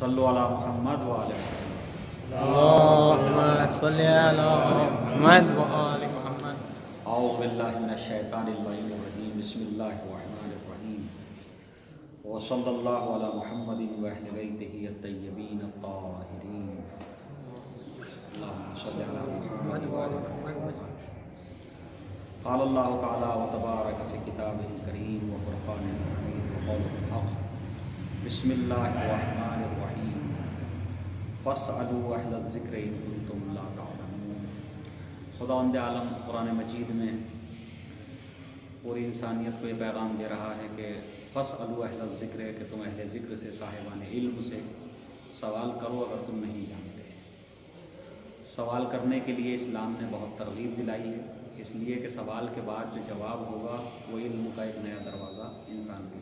صلو علی محمد وعلی اللهم صل على محمد وآل محمد. اعوذ باللہ من الشیطان اللعین الرجیم. بسم اللہ الرحمن الرحیم. وصلی اللہ علی محمد وحل بیتہ الطیبین الطاہرین. اللہم صلی علی محمد وآل محمد. قال اللہ تعالی و تبارک فی کتابہ الکریم و فرقان الحمید و قول الحق. بسم اللہ الرحمن الرحیم. فاسألوا اہل الذکر ان کنتم لا تعلمون. خداوند عالم قرآن مجید میں پوری انسانیت کو یہ پیغام دے رہا ہے کہ فص الو اہل ذکر ہے کہ تم اہل ذکر سے صاحبان علم سے سوال کرو اگر تم نہیں جانتے. سوال کرنے کے لیے اسلام نے بہت ترغیب دلائی ہے، اس لیے کہ سوال کے بعد جو جواب ہوگا وہ علم کا ایک نیا دروازہ انسان کے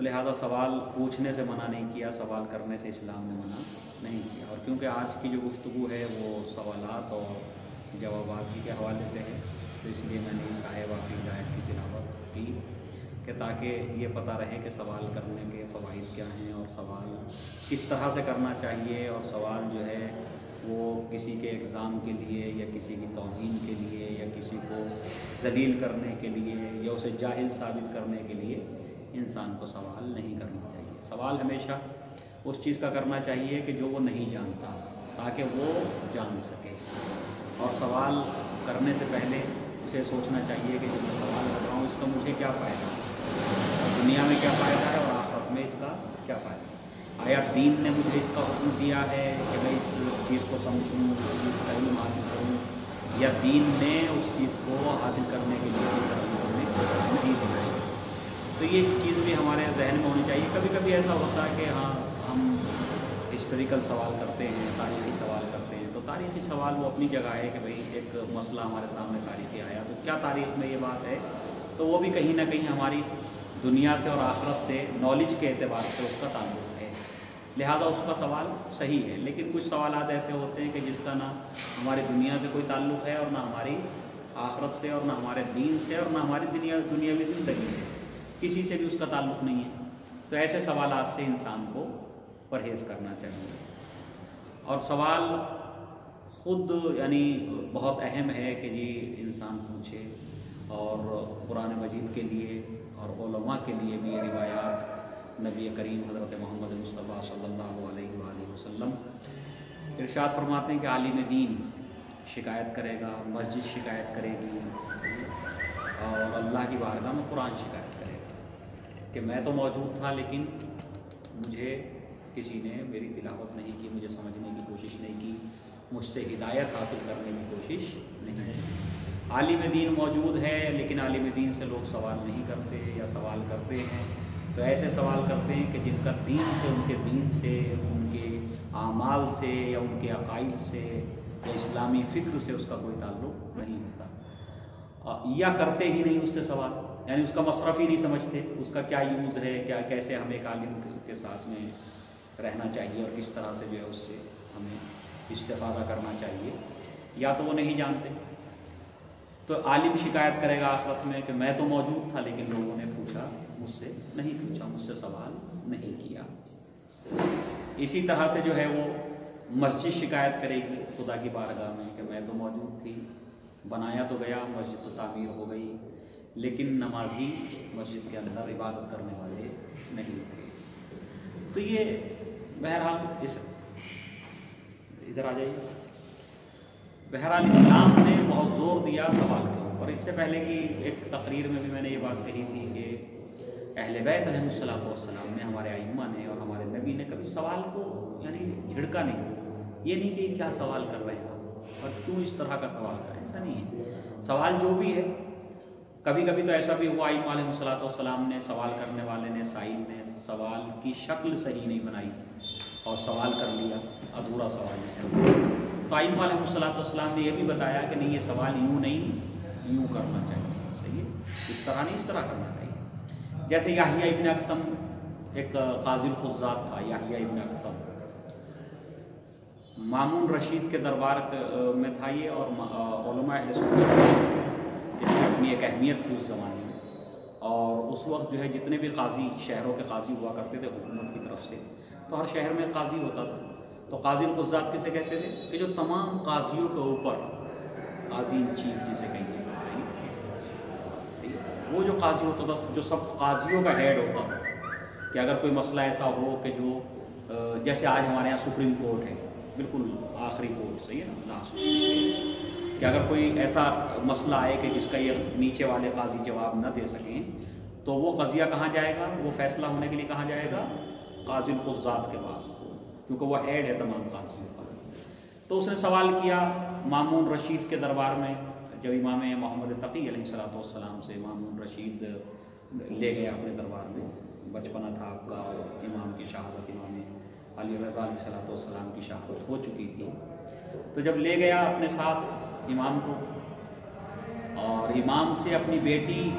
تو لہذا سوال پوچھنے سے منع نہیں کیا، سوال کرنے سے اسلام نے منع نہیں کیا۔ اور کیونکہ آج کی جو گفتگو ہے وہ سوالات اور جوابات کے حوالے سے ہے، تو اس لیے میں نے صاحب آفی ہدایت کی تلاوت کی کہ تاکہ یہ پتہ رہے کہ سوال کرنے کے فوائد کیا ہیں اور سوال کس طرح سے کرنا چاہیے اور سوال جو ہے وہ کسی کے اگزام کے لیے یا کسی کی توہین کے لیے یا کسی کو ذلیل کرنے کے لیے یا اسے جاہل ثابت کرنے کے لیے انسان کو سوال نہیں کرنا چاہیے۔ سوال ہمیشہ اس چیز کا کرنا چاہیے کہ جو وہ نہیں جانتا، تاکہ وہ جان سکے۔ اور سوال کرنے سے پہلے اسے سوچنا چاہیے کہ جو میں سوال کر رہا ہوں، اس کا مجھے کیا فائدہ؟ ہے دنیا میں کیا فائدہ ہے اور آخرت میں اس کا کیا فائدہ ہے؟ آیا دین نے مجھے اس کا حکم دیا ہے کہ میں اس چیز کو سمجھوں، اس چیز کا علم حاصل کروں۔ یا دین نے اس چیز کو حاصل کرنے کے لیے کوئی ترغیب ہمیں نہیں تو یہ چیز بھی ہمارے ذہن میں ہونی چاہیے۔ کبھی کبھی ایسا ہوتا ہے کہ ہاں ہم ہسٹوریکل سوال کرتے ہیں، تاریخی سوال کرتے ہیں۔ تو تاریخی سوال وہ اپنی جگہ ہے کہ بھئی ایک مسئلہ ہمارے سامنے تاریخی آیا۔ تو کیا تاریخ میں یہ بات ہے؟ تو وہ بھی کہیں نہ کہیں ہماری دنیا سے اور آخرت سے نالج کے اعتبار سے اس کا تعلق ہے۔ لہذا اس کا سوال صحیح ہے۔ لیکن کچھ سوالات ایسے ہوتے ہیں کہ جس کا نہ ہماری دنیا سے کوئی تعلق ہے اور نہ ہماری آخرت سے اور نہ ہمارے دین سے اور نہ ہماری دنیا دنیاوی زندگی سے۔ کسی سے بھی اس کا تعلق نہیں ہے۔ تو ایسے سوالات سے انسان کو پرہیز کرنا چاہیے۔ اور سوال خود یعنی بہت اہم ہے کہ جی انسان پوچھے۔ اور قرآن مجید کے لیے اور علماء کے لیے بھی یہ روایات نبی کریم حضرت محمد مصطفیٰ صلی اللہ علیہ وآلہ وسلم ارشاد فرماتے ہیں کہ عالم دین شکایت کرے گا، مسجد شکایت کرے گی۔ اور اللہ کی بارگاہ میں قرآن شکایت کہ میں تو موجود تھا لیکن مجھے کسی نے میری تلاوت نہیں کی، مجھے سمجھنے کی کوشش نہیں کی، مجھ سے ہدایت حاصل کرنے کی کوشش نہیں کی۔ عالم دین موجود ہے لیکن عالم دین سے لوگ سوال نہیں کرتے یا سوال کرتے ہیں۔ تو ایسے سوال کرتے ہیں کہ جن کا دین سے، ان کے دین سے، ان کے اعمال سے یا ان کے عقائد سے یا اسلامی فکر سے اس کا کوئی تعلق نہیں ہوتا۔ یا کرتے ہی نہیں اس سے سوال۔ یعنی اس کا مصرف ہی نہیں سمجھتے اس کا کیا یوز ہے، کیا کیسے ہمیں ایک عالم کے ساتھ میں رہنا چاہیے اور کس طرح سے جو ہے اس سے ہمیں استفادہ کرنا چاہیے، یا تو وہ نہیں جانتے۔ تو عالم شکایت کرے گا آخرت میں کہ میں تو موجود تھا لیکن لوگوں نے پوچھا، مجھ سے نہیں پوچھا، مجھ سے سوال نہیں کیا۔ اسی طرح سے جو ہے وہ مسجد شکایت کرے گی خدا کی بارگاہ میں کہ میں تو موجود تھی، بنایا تو گیا، مسجد تو تعمیر ہو گئی۔ لیکن نمازی مسجد کے اندر عبادت کرنے والے نہیں تھے تو یہ بہرحال اس ادھر آ جائیے۔ بہرحال اسلام نے بہت زور دیا سوال کے اوپر۔ اس سے پہلے کی ایک تقریر میں بھی میں نے یہ بات کہی تھی کہ اہل بیت علیہ السلاۃ والسلام نے ہمارے ائمہ نے اور ہمارے نبی نے کبھی سوال کو یعنی جھڑکا نہیں۔ یہ نہیں کہ کیا سوال کر رہے ہیں اور کیوں اس طرح کا سوال کریں ایسا نہیں ہے۔ سوال جو بھی ہے کبھی کبھی تو ایسا بھی ہوا آئم علیہ الصلاۃ والسلام نے، سوال کرنے والے نے سائل نے سوال کی شکل صحیح نہیں بنائی اور سوال کر لیا، ادھورا سوال جسے تو آئم علیہ الصلاۃ والسلام نے یہ بھی بتایا کہ نہیں، یہ سوال یوں نہیں، یوں کرنا چاہیے۔ صحیح ہے؟ اس طرح نہیں، اس طرح کرنا چاہیے۔ جیسے یاہیا ابن اقسم ایک قاضل خزات تھا یاہیا ابن اقسم۔ مامون رشید کے دربار میں تھا یہ اور علماء اہل سنت۔ اپنی ایک اہمیت تھی اس زمانے میں۔ اور اس وقت جو ہے جتنے بھی قاضی شہروں کے قاضی ہوا کرتے تھے حکومت کی طرف سے، تو ہر شہر میں قاضی ہوتا تھا۔ تو قاضی القزات کسے کہتے تھے؟ کہ جو تمام قاضیوں کے اوپر قاضی ان چیف جسے کہیں گے۔ صحیح؟ صحیح؟ وہ جو قاضی ہوتا تھا، جو سب قاضیوں کا ہیڈ ہوتا تھا، کہ اگر کوئی مسئلہ ایسا ہو کہ جو جیسے آج ہمارے یہاں سپریم کورٹ ہے، بالکل آخری کورٹ، صحیح ہے نا؟ لاسٹ کہ اگر کوئی ایسا مسئلہ آئے کہ جس کا یہ نیچے والے قاضی جواب نہ دے سکیں، تو وہ قضیہ کہاں جائے گا؟ وہ فیصلہ ہونے کے لیے کہاں جائے گا؟ قاضی القزات کے پاس، کیونکہ وہ ہیڈ ہے تمام قاضیوں کا تو اس نے سوال کیا مامون رشید کے دربار میں جب امام محمد تقی علیہ السلاۃ والسلام سے مامون رشید لے گئے اپنے دربار میں۔ بچپنا تھا آپ کا اور امام کی شہادت، امام علی رضا علیہ صلاۃ والسلام کی شہادت ہو چکی تھی۔ تو جب لے گیا اپنے ساتھ امام کو اور امام سے اپنی بیٹی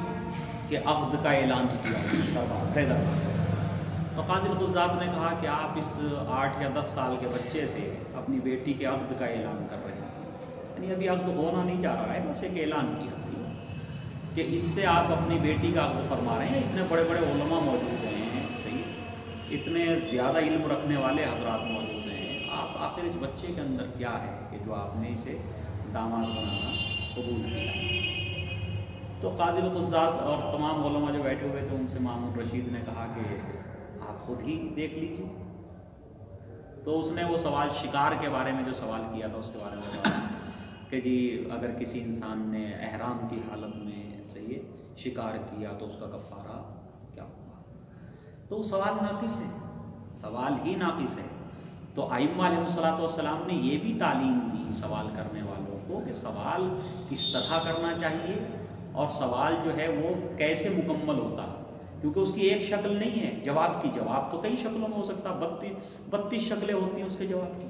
کے عقد کا اعلان کیا۔ دربار تو قاضی القزات نے کہا کہ آپ اس آٹھ یا دس سال کے بچے سے اپنی بیٹی کے عقد کا اعلان کر رہے ہیں۔ یعنی ابھی عقد ہونا نہیں جا رہا ہے، بس ایک اعلان کیا۔ صحیح کہ اس سے آپ اپنی بیٹی کا عقد فرما رہے ہیں۔ اتنے بڑے بڑے علماء موجود ہیں۔ صحیح۔ اتنے زیادہ علم رکھنے والے حضرات موجود ہیں۔ آپ آخر اس بچے کے اندر کیا ہے کہ جو آپ نے اسے داماد بنانا قبول کیا تو قاضی القزاد اور تمام علماء جو بیٹھے ہوئے تھے، ان سے مامون رشید نے کہا کہ آپ خود ہی دیکھ لیجیے تو اس نے وہ سوال شکار کے بارے میں جو سوال کیا تھا، اس کے بارے میں کہ جی اگر کسی انسان نے احرام کی حالت میں صحیح ہے شکار کیا تو اس کا کفارہ کیا ہوگا؟ تو وہ سوال ناقص ہے۔ سوال ہی ناقص ہے۔ تو آئم علیہ السلاۃ والسلام نے یہ بھی تعلیم دی سوال کرنے والوں کو کہ سوال کس طرح کرنا چاہیے اور سوال جو ہے وہ کیسے مکمل ہوتا کیونکہ اس کی ایک شکل نہیں ہے۔ جواب کی، جواب تو کئی شکلوں میں ہو سکتا بتیس بتیس شکلیں ہوتی ہیں اس کے جواب کی۔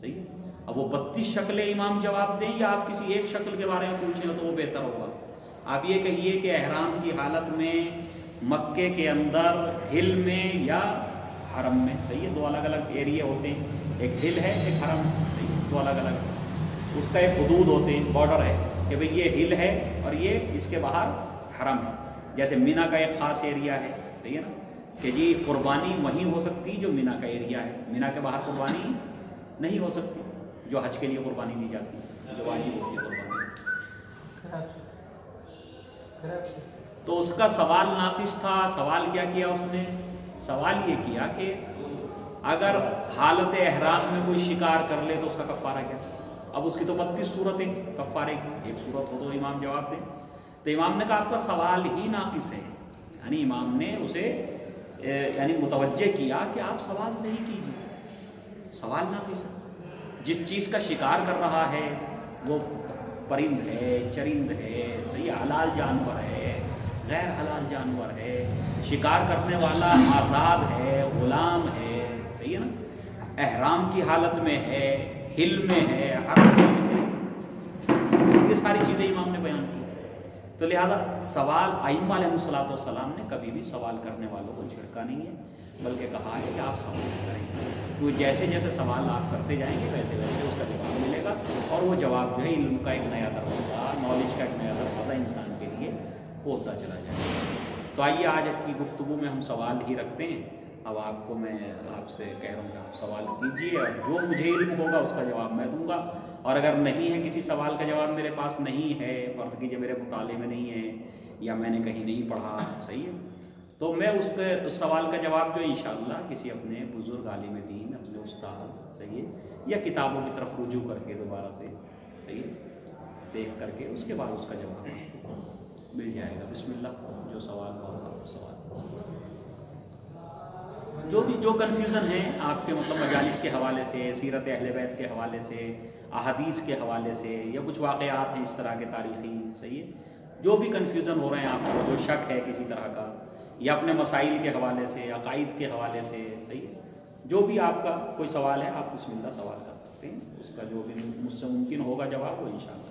صحیح ہے؟ اب وہ بتیس شکلیں امام جواب دیں یا آپ کسی ایک شکل کے بارے میں پوچھیں تو وہ بہتر ہوگا۔ آپ یہ کہیے کہ احرام کی حالت میں مکے کے اندر ہل میں یا حرم میں؟ صحیح ہے؟ دو الگ الگ ایریے ہوتے ہیں۔ ایک ہل ہے، ایک حرم۔ صحیح ہے؟ دو الگ الگ۔ اس کا ایک حدود ہوتے ہیں باڈر ہے کہ بھئی یہ ہل ہے اور یہ اس کے باہر حرم ہے۔ جیسے مینا کا ایک خاص ایریا ہے، صحیح ہے نا؟ کہ جی قربانی وہیں ہو سکتی جو مینا کا ایریا ہے۔ مینا کے باہر قربانی نہیں ہو سکتی، جو حج کے لیے قربانی دی جاتی ہے، جو واجب ہوتی ہے قربانی۔ تو اس کا سوال ناقص تھا، سوال کیا کیا اس نے؟ سوال یہ کیا کہ اگر حالت احرام میں کوئی شکار کر لے تو اس کا کفارہ کیا؟ اب اس کی تو بتیس صورتیں، کفارے کی، ایک صورت ہو تو امام جواب دے تو امام نے کہا آپ کا سوال ہی ناقص ہے۔ یعنی امام نے اسے یعنی متوجہ کیا کہ آپ سوال صحیح کیجیے سوال ناقص ہے۔ جس چیز کا شکار کر رہا ہے، وہ پرند ہے، چرند ہے، صحیح حلال جانور ہے، غیر حلال جانور ہے، شکار کرنے والا آزاد ہے، غلام ہے، صحیح ہے نا؟ احرام کی حالت میں ہے۔ ہل میں ہے یہ ساری چیزیں امام نے بیان کی۔ تو لہذا سوال آئمہ علیہ السلاۃ والسلام نے کبھی بھی سوال کرنے والوں کو چھڑکا نہیں ہے، بلکہ کہا ہے کہ آپ سوال کریں۔ کیونکہ جیسے جیسے سوال آپ کرتے جائیں گے، ویسے ویسے اس کا جواب ملے گا۔ اور وہ جواب جو ہے، علم کا ایک نیا دروازہ نالج کا ایک نیا دروازہ انسان کے لیے کھولتا چلا جائے۔ گا تو آئیے، آج کی گفتگو میں ہم سوال ہی رکھتے ہیں۔ اب آپ کو میں آپ سے کہہ رہا ہوں کہ آپ سوال کیجیے اور جو مجھے علم ہوگا اس کا جواب میں دوں گا۔ اور اگر نہیں ہے کسی سوال کا جواب میرے پاس نہیں ہے فرض کیجیے میرے مطالعے میں نہیں ہے یا میں نے کہیں نہیں پڑھا، صحیح ہے؟ تو میں اس کے، اس سوال کا جواب جو انشاءاللہ کسی اپنے بزرگ عالم دین، اپنے استاد صحیح ہے، یا کتابوں کی طرف رجوع کر کے دوبارہ سے، صحیح ہے، دیکھ کر کے اس کے بعد اس کا جواب مل جائے گا۔ بسم اللہ، جو سوال ہوا سوال۔ جو بھی جو کنفیوژن ہیں آپ کے مطلب مجالس کے حوالے سے، سیرت اہل بیت کے حوالے سے، احادیث کے حوالے سے، یا کچھ واقعات ہیں اس طرح کے تاریخی، صحیح ہے؟ جو بھی کنفیوژن ہو رہے ہیں آپ کو، جو شک ہے کسی طرح کا، یا اپنے مسائل کے حوالے سے، عقائد کے حوالے سے، صحیح ہے؟ جو بھی آپ کا کوئی سوال ہے، آپ بسم اللہ سوال کر سکتے ہیں۔ اس کا جو بھی مجھ سے ممکن ہوگا جواب، وہ ان شاء اللہ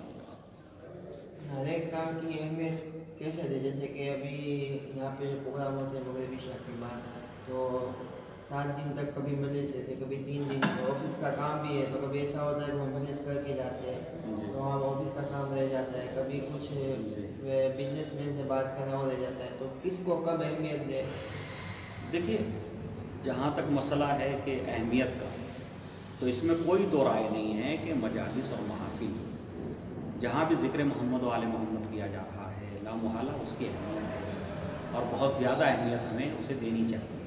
کام کی اہمیت کیسے دے جیسے کہ ابھی یہاں پہ جو پروگرام ہوتے ہیں مغربی شاہ کے بعد۔ تو سات دن تک کبھی مجلس رہتے کبھی تین دن۔ آفس کا کام بھی ہے تو کبھی ایسا ہوتا ہے کہ وہ مجلس کر کے جاتے ہیں۔ تو وہاں آفس کا کام رہ جاتا ہے کبھی کچھ بزنس مین سے بات کرنا ہو رہ جاتا ہے۔ تو کس کو کب اہمیت دے؟ دیکھیے جہاں تک مسئلہ ہے کہ اہمیت کا تو اس میں کوئی دو رائے نہیں ہے کہ مجالس اور محافل۔ جہاں بھی ذکر محمد و عال محمد کیا جا رہا ہے لا محالہ اس کی اہمیت ہے۔ اور بہت زیادہ اہمیت ہمیں اسے دینی چاہیے۔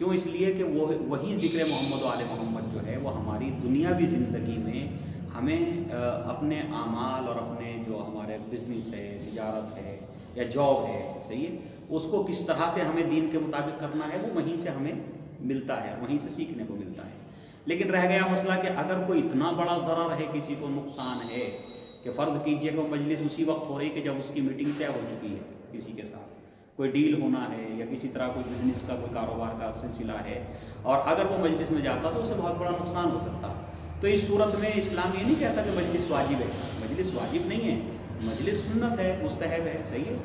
کیوں اس لیے کہ وہ وہی ذکر محمد و عال محمد جو ہے، وہ ہماری دنیاوی زندگی میں ہمیں اپنے اعمال اور اپنے جو ہمارے بزنس ہے، تجارت ہے یا جاب ہے، صحیح ہے؟ اس کو کس طرح سے ہمیں دین کے مطابق کرنا ہے، وہ وہیں سے ہمیں ملتا ہے وہیں سے سیکھنے کو ملتا ہے۔ لیکن رہ گیا مسئلہ کہ اگر کوئی اتنا بڑا ضرر ہے، کسی کو نقصان ہے، کہ فرض کیجیے کہ مجلس اسی وقت ہو رہی کہ جب اس کی میٹنگ طے ہو چکی ہے کسی کے ساتھ۔ کوئی ڈیل ہونا ہے یا کسی طرح کوئی بزنس کا کوئی کاروبار کا سلسلہ ہے اور اگر وہ مجلس میں جاتا تو اسے بہت بڑا نقصان ہو سکتا۔ تو اس صورت میں اسلام یہ نہیں کہتا کہ مجلس واجب ہے۔ مجلس واجب نہیں ہے۔ مجلس سنت ہے، مستحب ہے، صحیح ہے۔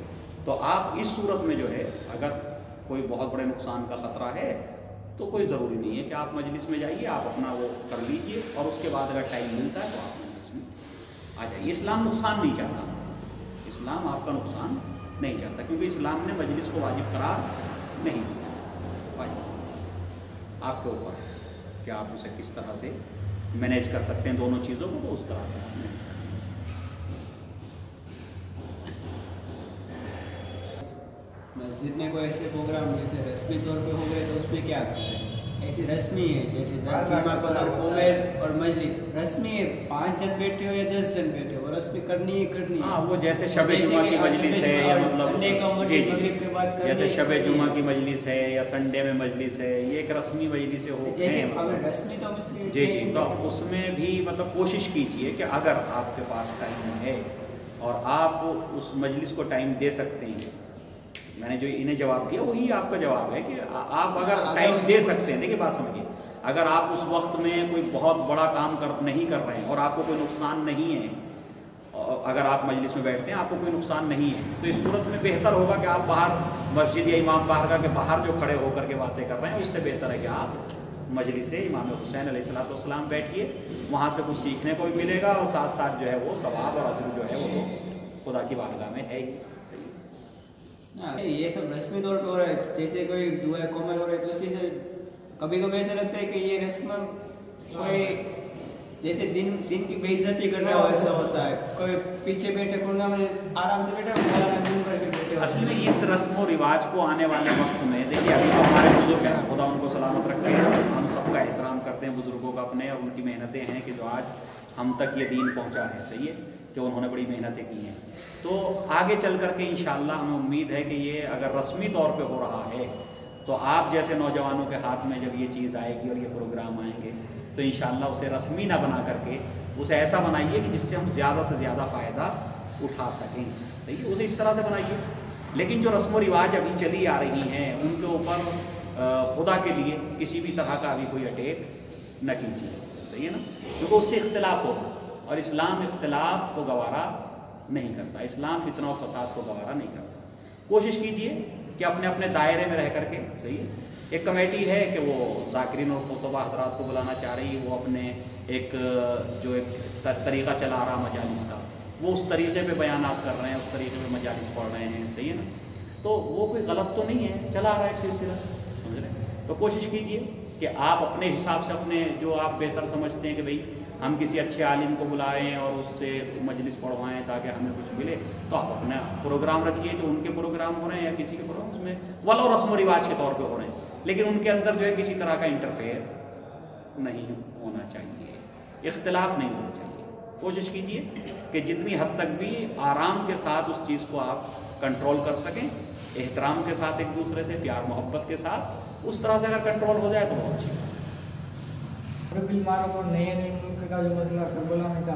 تو آپ اس صورت میں جو ہے، اگر کوئی بہت بڑے نقصان کا خطرہ ہے تو کوئی ضروری نہیں ہے کہ آپ مجلس میں جائیے، آپ اپنا وہ کر لیجیے اور اس کے بعد اگر ٹائم ملتا ہے تو آپ مجلس میں آ جائیے۔ اسلام نقصان نہیں چاہتا۔ اسلام آپ کا نقصان نہیں چاہتا کیونکہ اسلام نے مجلس کو واجب قرار نہیں دیا۔ آپ کے اوپر۔ کہ آپ اسے کس طرح سے مینیج کر سکتے ہیں دونوں چیزوں کو تو اس طرح سے آپ مینیج مسجد میں کوئی ایسے پروگرام جیسے رسمی طور پہ ہو گئے تو اس میں کیا کریں؟ ایسی رسمی ہے جیسے اور مجلس۔ رسمی ہے پانچ جن بیٹھے ہو یا دس جن بیٹھے ہو رسمی کرنی ہی کرنی ہاں وہ جیسے شب جمعہ کی مجلس ہے یا مطلب جی جی جیسے شب جمعہ کی مجلس ہے یا سنڈے میں مجلس ہے یہ ایک رسمی مجلس ہو اگر رسمی تو جی جی تو اس میں بھی مطلب کوشش کیجیے کہ اگر آپ کے پاس ٹائم ہے اور آپ اس مجلس کو ٹائم دے سکتے ہیں۔ میں نے جو انہیں جواب دیا وہی آپ کا جواب ہے کہ آپ اگر ٹائم دے سکتے ہیں۔ دیکھیے بات سمجھیے۔ اگر آپ اس وقت میں کوئی بہت بڑا کام کر نہیں کر رہے ہیں اور آپ کو کوئی نقصان نہیں ہے اگر آپ مجلس میں بیٹھتے ہیں، آپ کو کوئی نقصان نہیں ہے۔ تو اس صورت میں بہتر ہوگا کہ آپ باہر مسجد یا امام باہر کے باہر جو کھڑے ہو کر کے باتیں کر رہے ہیں، اس سے بہتر ہے کہ آپ مجلس امام حسین علیہ السلاۃ والسلام بیٹھیے۔ وہاں سے کچھ سیکھنے کو بھی ملے گا اور ساتھ ساتھ جو ہے وہ ثواب اور عدل جو ہے وہ خدا کی بارگاہ میں ہے ہی۔ ہاں، یہ سب رسمی طور پہ ہو رہا ہے جیسے کوئی دعا کومل ہو رہا ہے تو اسی سے کبھی کبھی ایسا لگتا ہے کہ یہ رسم کوئی جیسے دن دن کی بے عزتی کر رہا ہو، ایسا ہوتا ہے۔ کوئی پیچھے بیٹھے کرنا میں آرام سے بیٹھا دن کر کے بیٹھے۔ اصل میں اس رسم و رواج کو آنے والے وقت میں، دیکھیے، ابھی تو ہمارے بزرگ ہیں، خدا ان کو سلامت رکھتے ہیں ہم سب کا احترام کرتے ہیں، بزرگوں کا اپنے، اور ان کی محنتیں ہیں کہ جو آج ہم تک یہ دین پہنچا ہے صحیح ہے کہ انہوں نے بڑی محنتیں کی ہیں۔ تو آگے چل کر کے انشاءاللہ ہمیں امید ہے کہ یہ اگر رسمی طور پہ ہو رہا ہے، تو آپ جیسے نوجوانوں کے ہاتھ میں جب یہ چیز آئے گی اور یہ پروگرام آئیں گے تو انشاءاللہ اسے رسمی نہ بنا کر کے اسے ایسا بنائیے کہ جس سے ہم زیادہ سے زیادہ فائدہ اٹھا سکیں۔ صحیح؟ ہے اسے اس طرح سے بنائیے۔ لیکن جو رسم و رواج ابھی چلی آ رہی ہیں، ان کے اوپر خدا کے لیے کسی بھی طرح کا ابھی کوئی اٹیک نہ کیجیے۔ صحیح ہے نا؟ کیونکہ اس سے اختلاف ہوگا اور اسلام اختلاف کو گوارا نہیں کرتا۔ اسلام فتنہ و فساد کو گوارا نہیں کرتا۔ کوشش کیجیے کہ اپنے اپنے دائرے میں رہ کر کے، صحیح ہے؟ ایک کمیٹی ہے کہ وہ ذاکرین اور خطبہ حضرات کو بلانا چاہ رہی ہے، وہ اپنے ایک، جو ایک طریقہ چلا رہا مجالس کا۔ وہ اس طریقے پہ بیانات کر رہے ہیں، اس طریقے پہ مجالس پڑھ رہے ہیں، صحیح ہے نا؟ تو وہ کوئی غلط تو نہیں ہے، چلا رہا ہے ایک سلسلہ، سمجھ رہے ہیں؟ تو کوشش کیجیے کہ آپ اپنے حساب سے اپنے جو آپ بہتر سمجھتے ہیں کہ بھئی ہم کسی اچھے عالم کو بلائیں اور اس سے مجلس پڑھوائیں تاکہ ہمیں کچھ ملے، تو آپ اپنا پروگرام رکھیے جو ان کے پروگرام ہو رہے ہیں یا کسی کے پروگرام، اس میں ولو رسم و رواج کے طور پہ ہو رہے ہیں۔ لیکن ان کے اندر جو ہے کسی طرح کا انٹرفیئر نہیں ہونا چاہیے اختلاف نہیں ہونا چاہیے۔ کوشش کیجیے کہ جتنی حد تک بھی آرام کے ساتھ اس چیز کو آپ کنٹرول کر سکیں احترام کے ساتھ ایک دوسرے سے پیار محبت کے ساتھ۔ اس طرح سے اگر کنٹرول ہو جائے تو بہت اچھی اور نئے نئے ملک کا جو مسئلہ کربلا میں تھا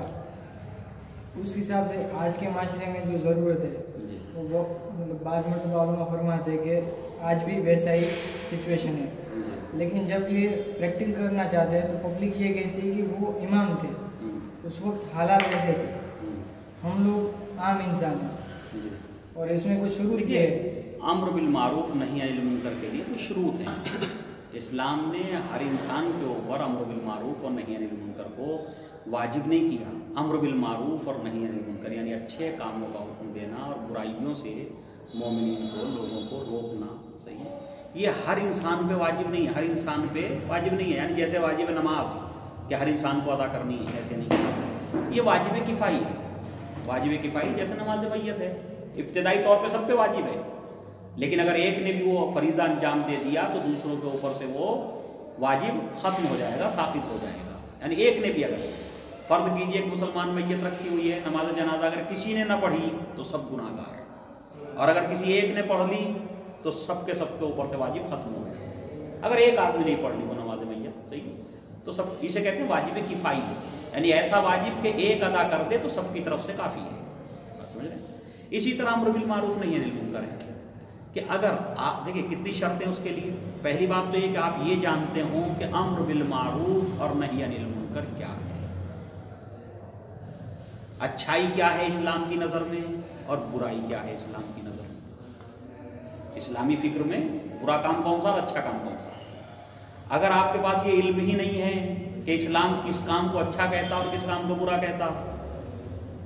اس حساب سے آج کے معاشرے میں جو ضرورت ہے جی۔ وہ مطلب بعض مرتبہ علماء فرماتے کہ آج بھی ویسا ہی سچویشن ہے۔ لیکن جب یہ پریکٹل کرنا چاہتے ہیں تو پبلک یہ کہتی ہے کہ وہ امام تھے۔ اس وقت حالات ایسے تھے۔ ہم لوگ عام انسان ہیں۔ اور اس میں کچھ شروع کیا ہے امر بالمعروف نہیں علم کر کے لیے کچھ شروع تھے۔ اسلام نے ہر انسان کے اوپر امر بالمعروف اور نہیں انل منکر کو واجب نہیں کیا۔ امر بالمعروف اور نہیں انل منکر یعنی اچھے کاموں کا حکم دینا اور برائیوں سے مومنین کو، لوگوں کو روکنا۔ یہ ہر انسان پہ واجب نہیں ہے، ہر انسان پہ واجب نہیں ہے۔ یعنی جیسے واجب نماز کہ ہر انسان کو ادا کرنی ہے، ایسے نہیں۔ یہ واجب کفائی ہے۔ واجب کفائی جیسے نماز میت ہے۔ ابتدائی طور پہ سب پہ واجب ہے۔ لیکن اگر ایک نے بھی وہ فریضہ انجام دے دیا تو دوسروں کے اوپر سے وہ واجب ختم ہو جائے گا ثابت ہو جائے گا۔ یعنی ایک نے بھی اگر فرد کیجیے ایک مسلمان میت رکھی ہوئی ہے، نماز جنازہ اگر کسی نے نہ پڑھی تو سب گناہ گار۔ اور اگر کسی ایک نے پڑھ لی تو سب کے سب کے اوپر سے واجب ختم ہو گئے اگر ایک آدمی نہیں پڑھ لی وہ نماز میں صحیح۔ تو سب اسے کہتے ہیں واجب کفائی یعنی ایسا واجب کہ ایک ادا کر دے تو سب کی طرف سے کافی ہے۔ سمجھ رہے اسی طرح امر بالمعروف نہیں ہے نل کریں۔ کہ اگر آپ دیکھیں کتنی شرطیں اس کے لیے۔ پہلی بات تو یہ کہ آپ یہ جانتے ہوں کہ امر بالمعروف اور نہیں انل منکر کیا ہے۔ اچھائی کیا ہے اسلام کی نظر میں اور برائی کیا ہے اسلام کی اسلامی فکر میں برا کام کون سا اور اچھا کام کون سا؟ اگر آپ کے پاس یہ علم ہی نہیں ہے کہ اسلام کس کام کو اچھا کہتا اور کس کام کو برا کہتا،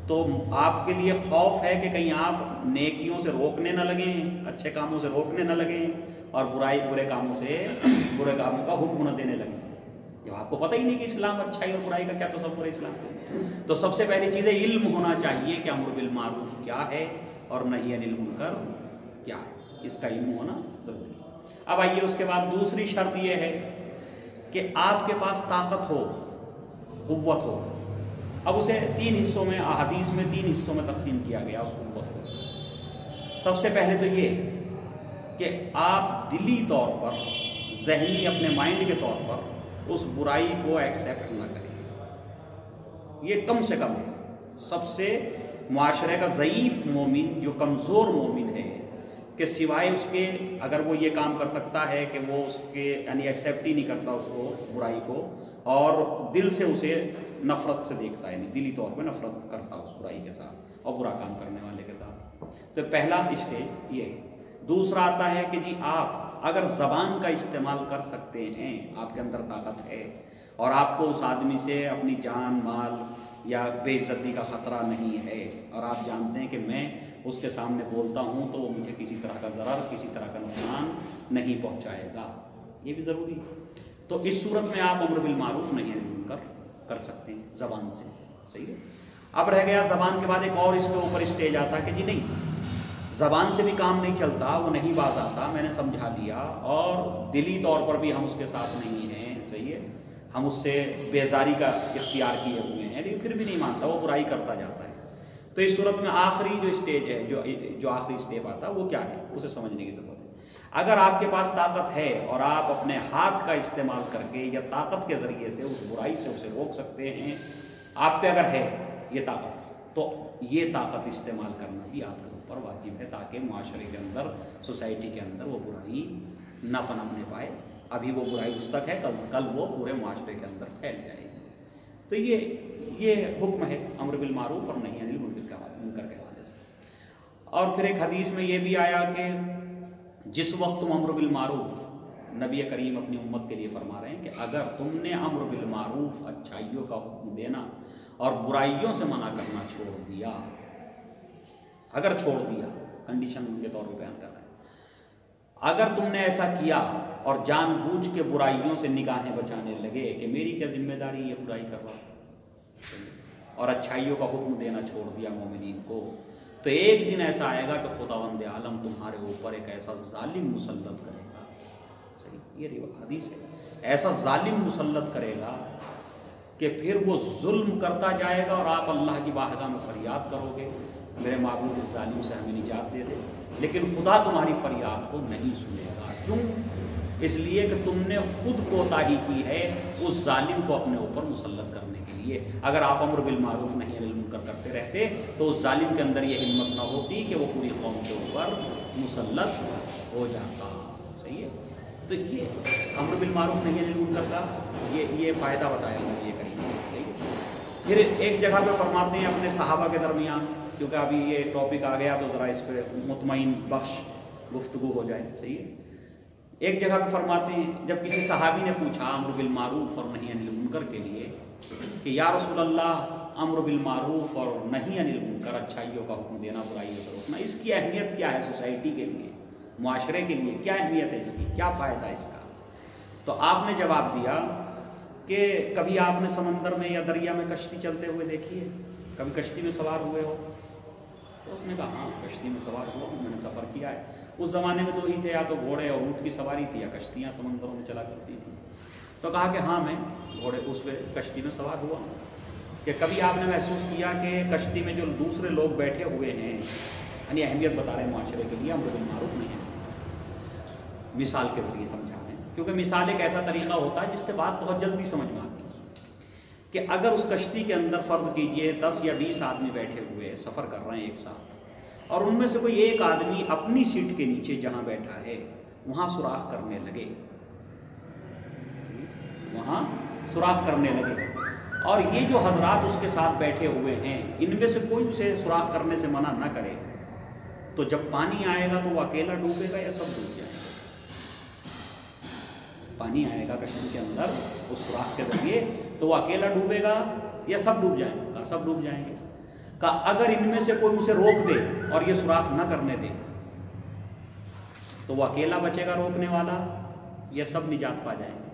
تو آپ کے لیے خوف ہے کہ کہیں آپ نیکیوں سے روکنے نہ لگیں، اچھے کاموں سے روکنے نہ لگیں اور برائی برے کاموں سے برے کاموں کا حکم نہ دینے لگیں۔ جب آپ کو پتہ ہی نہیں کہ اسلام اچھائی اور برائی کا کیا تصور ہے اسلام کو تو سب سے پہلی چیز ہے، علم ہونا چاہیے کہ امر بالمعروف کیا ہے اور نہیں انل منکر کیا ہے۔ اس کا علم ہونا ضروری ہے۔ اب آئیے اس کے بعد دوسری شرط یہ ہے کہ آپ کے پاس طاقت ہو، قوت ہو۔ اب اسے تین حصوں میں، احادیث میں تین حصوں میں تقسیم کیا گیا، اس قوت کو۔ سب سے پہلے تو یہ کہ آپ دلی طور پر، ذہنی اپنے مائنڈ کے طور پر اس برائی کو ایکسیپٹ نہ کریں۔ یہ کم سے کم ہے۔ سب سے معاشرے کا ضعیف مومن، جو کمزور مومن ہے کہ سوائے اس کے اگر وہ یہ کام کر سکتا ہے کہ وہ اس کے یعنی ایکسیپٹ ہی نہیں کرتا اس کو، برائی کو، اور دل سے اسے نفرت سے دیکھتا ہے یعنی دلی طور پہ نفرت کرتا اس برائی کے ساتھ اور برا کام کرنے والے کے ساتھ۔ تو پہلا اسٹیج یہ۔ دوسرا آتا ہے کہ جی آپ اگر زبان کا استعمال کر سکتے ہیں، آپ کے اندر طاقت ہے اور آپ کو اس آدمی سے اپنی جان، مال یا بے عزتی کا خطرہ نہیں ہے اور آپ جانتے ہیں کہ میں اس کے سامنے بولتا ہوں تو وہ مجھے کسی طرح کا ضرر، کسی طرح کا نقصان نہیں پہنچائے گا۔ یہ بھی ضروری ہے۔ تو اس صورت میں آپ امر بالمعروف نہیں منکر کر سکتے ہیں زبان سے۔ صحیح ہے؟ اب رہ گیا زبان کے بعد ایک اور اس کے اوپر اسٹیج آتا کہ جی نہیں، زبان سے بھی کام نہیں چلتا، وہ نہیں باز آتا، میں نے سمجھا لیا اور دلی طور پر بھی ہم اس کے ساتھ نہیں ہیں۔ صحیح ہے؟ ہم اس سے بیزاری کا اختیار کیے ہوئے ہیں، لیکن پھر بھی نہیں مانتا، وہ برائی کرتا جاتا ہے۔ تو اس صورت میں آخری جو اسٹیج ہے، جو جو آخری اسٹیپ آتا، وہ کیا ہے؟ اسے سمجھنے کی ضرورت ہے۔ اگر آپ کے پاس طاقت ہے اور آپ اپنے ہاتھ کا استعمال کر کے یا طاقت کے ذریعے سے اس برائی سے اسے روک سکتے ہیں، آپ پہ اگر ہے یہ طاقت، تو یہ طاقت استعمال کرنا بھی آپ کے اوپر واجب ہے تاکہ معاشرے کے اندر سوسائٹی کے اندر وہ برائی نہ پنپنے پائے۔ ابھی وہ برائی اس تک ہے، کل کل وہ پورے معاشرے کے اندر پھیل جائے گی۔ تو یہ یہ حکم ہے امر بالمعروف اور نہیں انل منکر کے حوالے سے۔ اور پھر ایک حدیث میں یہ بھی آیا کہ جس وقت تم امر بالمعروف نبی کریم اپنی امت کے لیے فرما رہے ہیں کہ اگر تم نے امر بالمعروف اچھائیوں کا حکم دینا اور برائیوں سے منع کرنا چھوڑ دیا، اگر چھوڑ دیا کنڈیشن ان کے طور پہ بیان کر اگر تم نے ایسا کیا اور جان بوجھ کے برائیوں سے نگاہیں بچانے لگے کہ میری کیا ذمہ داری یہ برائی کروا؟ اور اچھائیوں کا حکم دینا چھوڑ دیا مومنین کو، تو ایک دن ایسا آئے گا کہ خدا وند عالم تمہارے اوپر ایک ایسا ظالم مسلط کرے گا۔ صحیح، یہ حدیث ہے۔ ایسا ظالم مسلط کرے گا کہ پھر وہ ظلم کرتا جائے گا اور آپ اللہ کی واحدہ میں فریاد کرو گے۔ میرے معبود اس ظالم سے ہمیں نجات دے دے۔ لیکن خدا تمہاری فریاد کو نہیں سنے گا۔ کیوں؟ اس لیے کہ تم نے خود کوتاہی کی ہے اس ظالم کو اپنے اوپر مسلط کرنے کے لیے۔ اگر آپ امر بالمعروف نہیں المنکر کرتے رہتے، تو اس ظالم کے اندر یہ ہمت نہ ہوتی کہ وہ پوری قوم کے اوپر مسلط ہو جاتا۔ صحیح ہے؟ تو یہ امر بالمعروف نہیں علم کرتا یہ یہ فائدہ بتایا مجھے۔ پھر ایک جگہ پہ فرماتے ہیں اپنے صحابہ کے درمیان، کیونکہ ابھی یہ ٹاپک آ گیا تو ذرا اس پہ مطمئن بخش گفتگو ہو جائے، صحیح ہے؟ ایک جگہ پہ فرماتے ہیں، جب کسی صحابی نے پوچھا امر بالمعروف اور نہیں انل منکر کے لیے کہ یا رسول اللہ، امر بالمعروف اور نہیں انل منکر، اچھائیوں کا حکم دینا، برائیوں کا روکنا، اس کی اہمیت کیا ہے سوسائٹی کے لیے، معاشرے کے لیے؟ کیا اہمیت ہے اس کی؟ کیا فائدہ ہے اس کا؟ تو آپ نے جواب دیا کہ کبھی آپ نے سمندر میں یا دریا میں کشتی چلتے ہوئے دیکھی ہے؟ کبھی کشتی میں سوار ہوئے ہو؟ تو اس نے کہا ہاں کشتی میں سوار ہوا ہوں، میں نے سفر کیا ہے۔ اس زمانے میں تو ہی تھے یا تو گھوڑے اور اونٹ کی سواری تھی یا کشتیاں سمندروں میں چلا کرتی تھیں۔ تو کہا کہ ہاں میں گھوڑے، اس پہ کشتی میں سوار ہوا ہوں۔ کہ کبھی آپ نے محسوس کیا کہ کشتی میں جو دوسرے لوگ بیٹھے ہوئے ہیں یعنی اہمیت بتا رہے ہیں معاشرے کے لیے، ہم لوگ معروف نہیں ہیں۔ مثال کے ذریعے سمجھا۔ کیونکہ مثال ایک ایسا طریقہ ہوتا ہے جس سے بات بہت جلدی سمجھ میں آتی ہے کہ اگر اس کشتی کے اندر فرض کیجیے دس یا بیس آدمی بیٹھے ہوئے سفر کر رہے ہیں ایک ساتھ، اور ان میں سے کوئی ایک آدمی اپنی سیٹ کے نیچے جہاں بیٹھا ہے، وہاں سوراخ کرنے لگے۔ وہاں سوراخ کرنے لگے۔ اور یہ جو حضرات اس کے ساتھ بیٹھے ہوئے ہیں، ان میں سے کوئی اسے سوراخ کرنے سے منع نہ کرے۔ تو جب پانی آئے گا تو وہ اکیلا ڈوبے گا یا سب ڈوب جائے پانی آئے گا کشن کے اندر اس سوراخ کے ذریعے، تو وہ اکیلا ڈوبے گا یا سب ڈوب جائیں گے؟ سب ڈوب جائیں گے۔ کہا، اگر ان میں سے کوئی اسے روک دے اور یہ سوراخ نہ کرنے دے، تو وہ اکیلا بچے گا روکنے والا یا سب نجات پا جائیں گے؟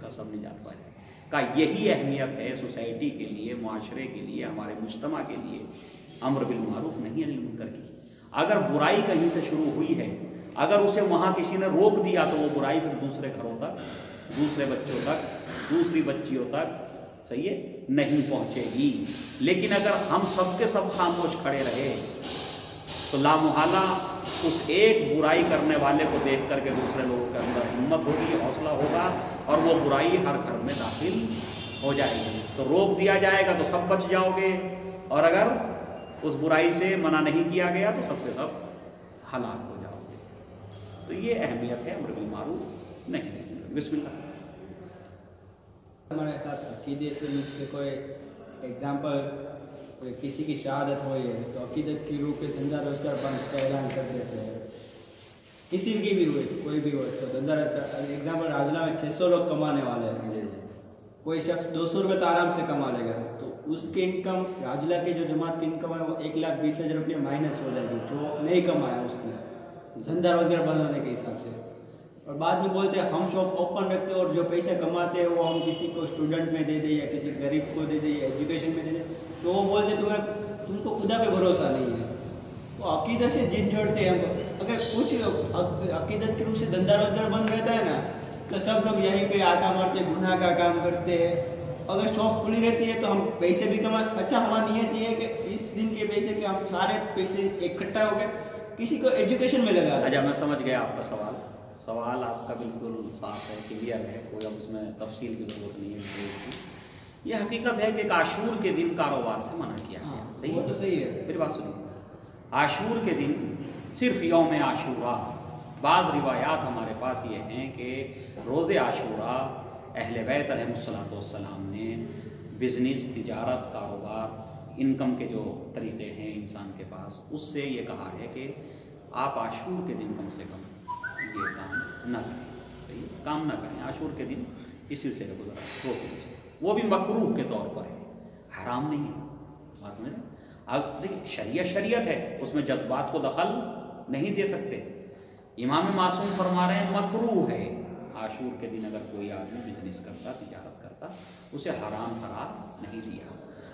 کا سب نجات پا جائیں گے۔ کا یہی اہمیت ہے سوسائٹی کے لیے، معاشرے کے لیے، ہمارے مجتمع کے لیے۔ امر بالمعروف نہیں کر کی۔ اگر برائی کہیں سے شروع ہوئی ہے اگر اسے وہاں کسی نے روک دیا تو وہ برائی پھر دوسرے گھروں تک، دوسرے بچوں تک، دوسری بچیوں تک صحیح ہے، نہیں پہنچے گی۔ لیکن اگر ہم سب کے سب خاموش کھڑے رہے، تو لامحالہ اس ایک برائی کرنے والے کو دیکھ کر کے دوسرے لوگوں کے اندر ہمت ہوگی، حوصلہ ہوگا اور وہ برائی ہر گھر میں داخل ہو جائے گی۔ تو روک دیا جائے گا تو سب بچ جاؤ گے۔ اور اگر اس برائی سے منع نہیں کیا گیا تو سب کے سب ہلاک تو یہ اہمیت ہے امر بالمعروف نہیں بسم اللہ۔ ہمارے ساتھ عقیدے سے اس سے کوئی ایگزامپل کسی کی شہادت ہوئی ہے تو عقیدت کی روح پہ دھندا روزگار بند کا اعلان کر دیتے ہیں۔ کسی کی بھی ہوئی کوئی بھی ہوئی تو دھندا روزگار۔ ایگزامپل راجنا میں چھ سو لوگ کمانے والے ہیں۔ جی۔ کوئی شخص دو سو روپئے تو آرام سے کما لے گا۔ تو اس کی انکم راجلہ کی جو جماعت کی انکم ہے وہ ایک لاکھ بیس ہزار روپیہ مائنس ہو جائے گی۔ جو نہیں کمایا اس نے۔ دھندا روزگار بنانے کے حساب سے اور بعد میں بولتے ہیں ہم شاپ اوپن رکھتے ہیں اور جو پیسے کماتے ہیں وہ ہم کسی کو اسٹوڈنٹ میں دے دیں یا کسی غریب کو دے دیں یا ایجوکیشن میں دے دیں تو وہ بولتے تمہیں تم کو خدا پہ بھروسہ نہیں ہے تو عقیدت سے جن جوڑتے ہیں ہم اگر کچھ عقیدت کے روپ سے دھندا روزگار بند رہتا ہے نا تو سب لوگ یہیں پہ آٹا مارتے گناہ کا کام کرتے ہیں اگر شاپ کھلی رہتی ہے تو ہم پیسے بھی کما اچھا ہماری نیت یہ ہے کہ اس دن کے پیسے کے ہم سارے پیسے اکٹھا ہو گئے کسی کو ایجوکیشن میں لگا اچھا میں سمجھ گیا آپ کا سوال۔ سوال آپ کا بالکل صاف ہے کلیئر ہے کوئی اب اس میں تفصیل کی ضرورت نہیں ہے یہ حقیقت ہے کہ عاشور کے دن کاروبار سے منع کیا گیا۔ ہاں، صحیح ہے؟ تو صحیح ہے۔ پھر بات سنیے۔ عاشور کے دن صرف یوم عاشورہ۔ بعض روایات ہمارے پاس یہ ہیں کہ روز عاشورہ اہل بیت علیہ السلام والسلام نے بزنس تجارت کاروبار انکم کے جو طریقے ہیں انسان کے پاس اس سے یہ کہا ہے کہ آپ عاشور کے دن کم سے کم یہ کام نہ کریں۔ صحیح؟ کام نہ کریں۔ عاشور کے دن اس سلسلے کو ذرا روک لیجیے وہ بھی مکروح کے طور پر ہے۔ حرام نہیں ہے۔ بات سمجھ اب دیکھیے شریعت شریعت ہے۔ اس میں جذبات کو دخل نہیں دے سکتے۔ امام معصوم فرما رہے ہیں مکرو ہے۔ عاشور کے دن اگر کوئی آدمی بزنس کرتا، تجارت کرتا، اسے حرام قرار نہیں دیا۔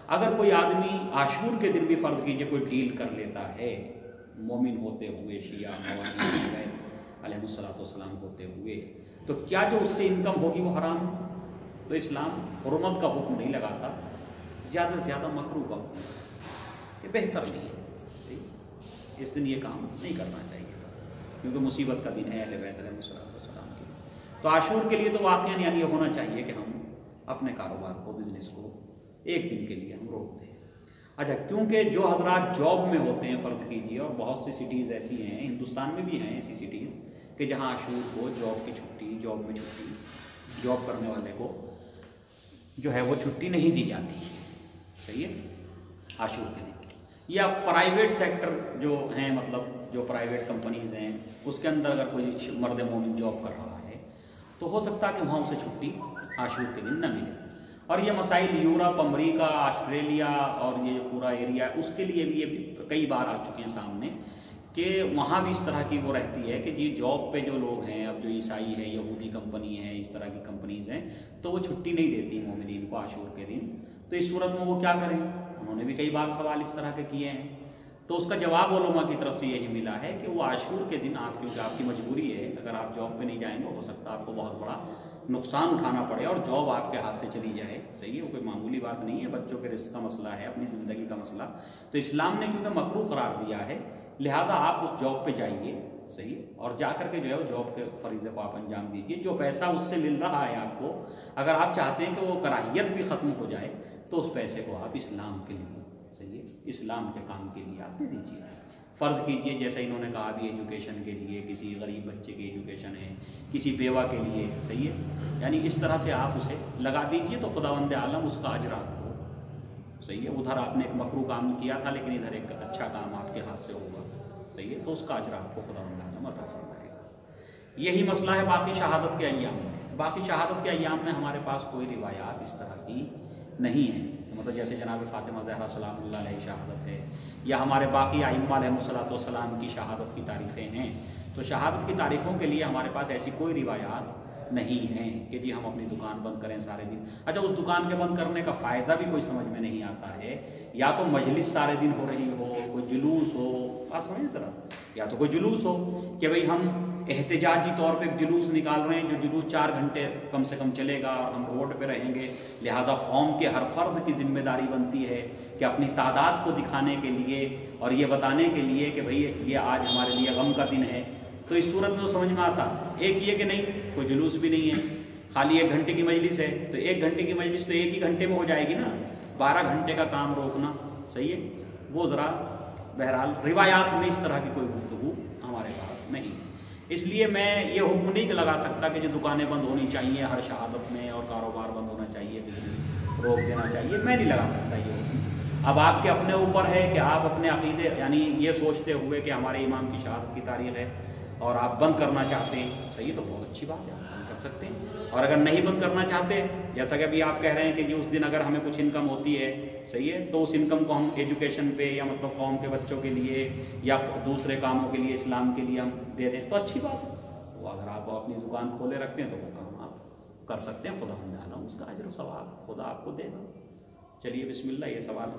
اگر کوئی آدمی عاشور کے دن بھی فرض کیجیے، کوئی ڈیل کر لیتا ہے مومن ہوتے ہوئے، شیعہ موانی علیہ السلام ہوتے ہوئے، تو کیا جو اس سے انکم ہوگی وہ حرام؟ تو اسلام حرمت کا حکم نہیں لگاتا، زیادہ سے زیادہ مکرو کا یہ بہتر نہیں ہے۔ اس دن یہ کام نہیں کرنا چاہیے۔ تھا کیونکہ مصیبت کا دن ہے، اہل بیت علیہ السلاۃ والسلام کی تو عاشور کے لیے تو واقعہ یعنی یہ ہونا چاہیے کہ ہم اپنے کاروبار کو بزنس کو ایک دن کے لیے ہم روک دیں۔ اچھا کیونکہ جو حضرات جاب میں ہوتے ہیں، فرض کیجیے اور بہت سی سٹیز ایسی ہیں، ہندوستان میں بھی ہیں ایسی سٹیز کہ جہاں شوٹ ہو جاب کی چھٹی جاب میں چھٹی جاب کرنے والے کو جو ہے وہ چھٹی نہیں دی جاتی۔ صحیح ہے؟ آشور کے دن یا پرائیویٹ سیکٹر جو ہیں مطلب جو پرائیویٹ کمپنیز ہیں، اس کے اندر اگر کوئی مرد مومن جاب کر رہا ہے، تو ہو سکتا ہے کہ وہاں اسے چھٹی آشور کے دن نہ ملے۔ اور یہ مسائل یورپ، امریکہ، آسٹریلیا اور یہ جو پورا ایریا ہے، اس کے لیے بھی یہ کئی بار آ چکے ہیں سامنے کہ وہاں بھی اس طرح کی وہ رہتی ہے کہ جی جاب پہ جو لوگ ہیں، اب جو عیسائی ہے یہودی کمپنی ہے اس طرح کی کمپنیز ہیں، تو وہ چھٹی نہیں دیتی مومنین کو عاشور کے دن۔ تو اس صورت میں وہ کیا کریں؟ انہوں نے بھی کئی بار سوال اس طرح کے کیے ہیں۔ تو اس کا جواب علماء کی طرف سے یہی ملا ہے کہ وہ عاشور کے دن آپ، کیونکہ آپ کی مجبوری ہے، اگر آپ جاب پہ نہیں جائیں گے، ہو سکتا ہے آپ کو بہت بڑا نقصان اٹھانا پڑے اور جاب آپ کے ہاتھ سے چلی جائے۔ صحیح ہے وہ کوئی معمولی بات نہیں ہے، بچوں کے رزق کا مسئلہ ہے، اپنی زندگی کا مسئلہ۔ تو اسلام نے کیونکہ مکرو قرار دیا ہے؟ لہذا آپ اس جاب پہ جائیے، صحیح ہے، اور جا کر کے جو ہے وہ جاب کے فریضے کو آپ انجام دیجیے۔ جو پیسہ اس سے مل رہا ہے آپ کو، اگر آپ چاہتے ہیں کہ وہ کراہیت بھی ختم ہو جائے، تو اس پیسے کو آپ اسلام کے لیے، صحیح ہے، اسلام کے کام کے لیے آپ دے دیجیے۔ فرض کیجیے جیسے انہوں نے کہا بھی ایجوکیشن کے لیے، کسی غریب بچے کی ایجوکیشن ہے، کسی بیوہ کے لیے، صحیح ہے؟ یعنی اس طرح سے آپ اسے لگا دیجیے تو خدا وند عالم اس کا اجر آپ کو، صحیح ہے؟ ادھر آپ نے ایک مکرو کام کیا تھا لیکن ادھر ایک اچھا کام آپ کے ہاتھ سے ہوگا، صحیح ہے؟ تو اس کا اجر آپ کو خدا وند عالم عطا فرمائے گا۔ یہی مسئلہ ہے باقی شہادت کے ایام میں۔ باقی شہادت کے ایام میں ہمارے پاس کوئی روایات اس طرح کی نہیں ہیں۔ مطلب جیسے جناب فاطمہ زہرا سلام اللہ علیہ شہادت ہے۔ یا ہمارے باقی آئمہ علیہ الصلاۃ والسلام کی شہادت کی تاریخیں ہیں۔ تو شہادت کی تاریخوں کے لیے ہمارے پاس ایسی کوئی روایات نہیں ہیں کہ جی ہم اپنی دکان بند کریں سارے دن۔ اچھا اس دکان کے بند کرنے کا فائدہ بھی کوئی سمجھ میں نہیں آتا ہے۔ یا تو مجلس سارے دن ہو رہی ہو، کوئی جلوس ہو بات سمجھیں ذرا۔ یا تو کوئی جلوس ہو کہ بھئی ہم احتجاجی طور پہ ایک جلوس نکال رہے ہیں، جو جلوس چار گھنٹے کم سے کم چلے گا اور ہم روڈ پہ رہیں گے۔ لہذا قوم کے ہر فرد کی ذمہ داری بنتی ہے کہ اپنی تعداد کو دکھانے کے لیے اور یہ بتانے کے لیے کہ بھئی یہ آج ہمارے لیے غم کا دن ہے۔ تو اس صورت میں وہ سمجھ میں آتا۔ ایک یہ کہ نہیں، کوئی جلوس بھی نہیں ہے۔ خالی ایک گھنٹے کی مجلس ہے۔ تو ایک گھنٹے کی مجلس تو ایک ہی گھنٹے میں ہو جائے گی نا۔ بارہ گھنٹے کا کام روکنا، صحیح ہے؟ وہ ذرا بہرحال روایات میں اس طرح کی کوئی گفتگو ہمارے پاس نہیں۔ اس لیے میں یہ حکم نہیں لگا سکتا کہ جو دکانیں بند ہونی چاہیے، ہر شہادت میں اور کاروبار بند ہونا چاہیے، بزنس روک دینا چاہیے، میں نہیں لگا سکتا یہ حکم۔ اب آپ کے اپنے اوپر ہے کہ آپ اپنے عقیدے یعنی یہ سوچتے ہوئے کہ ہمارے امام کی شہادت کی تاریخ ہے۔ اور آپ بند کرنا چاہتے ہیں، صحیح تو بہت اچھی بات ہے، آپ بند کر سکتے ہیں۔ اور اگر نہیں بند کرنا چاہتے، جیسا کہ ابھی آپ کہہ رہے ہیں کہ جی اس دن اگر ہمیں کچھ انکم ہوتی ہے، صحیح ہے، تو اس انکم کو ہم ایجوکیشن پہ یا مطلب قوم کے بچوں کے لیے یا دوسرے کاموں کے لیے، اسلام کے لیے ہم دے دیں، تو اچھی بات ہے۔ وہ اگر آپ اپنی دکان کھولے رکھتے ہیں، تو وہ کام آپ کر سکتے ہیں، خدا ہم اس کا اجر و ثواب خدا آپ کو دے گا۔ چلیے، بسم اللہ، یہ سوال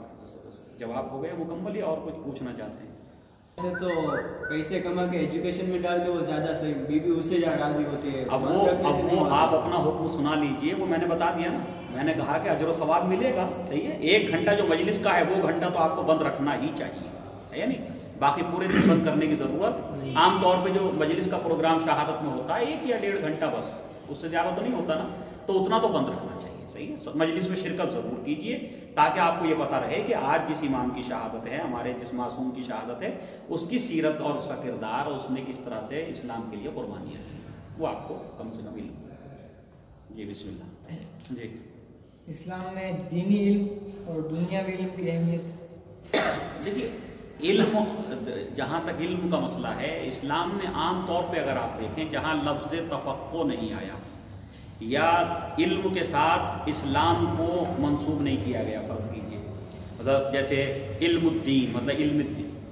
جواب ہو گیا، مکمل یا اور کچھ پوچھنا چاہتے ہیں۔ سے تو پیسے کما کے ایجوکیشن میں ڈال دے وہ زیادہ صحیح؟ بیوی اس سے زیادہ راضی ہوتی ہے۔ اب وہ اب وہ آپ اپنا حکم سنا لیجیے وہ میں نے بتا دیا نا۔ میں نے کہا کہ اجر و ثواب ملے گا صحیح ہے؟ ایک گھنٹہ جو مجلس کا ہے وہ گھنٹہ تو آپ کو بند رکھنا ہی چاہیے ہے یا نہیں؟ باقی پورے دن بند کرنے کی ضرورت۔ عام طور پہ جو مجلس کا پروگرام شہادت میں ہوتا ہے ایک یا ڈیڑھ گھنٹہ بس اس سے زیادہ تو نہیں ہوتا نا۔ تو اتنا تو بند رکھنا چاہیے۔ صحیح ہے۔ مجلس میں شرکت ضرور کیجیے تاکہ آپ کو یہ پتہ رہے کہ آج جس امام کی شہادت ہے ہمارے جس معصوم کی شہادت ہے اس کی سیرت اور اس کا کردار اور اس نے کس طرح سے اسلام کے لیے قربانیاں دی وہ آپ کو کم سے کم علم۔ جی بسم اللہ۔ جی۔ اسلام میں دینی علم اور دنیاوی علم کی اہمیت۔ دیکھیے علم جہاں تک علم کا مسئلہ ہے اسلام میں عام طور پہ اگر آپ دیکھیں جہاں لفظ تفقع نہیں آیا یا علم کے ساتھ اسلام کو منسوب نہیں کیا گیا، فرض کیجیے مطلب جیسے علم الدین مطلب علم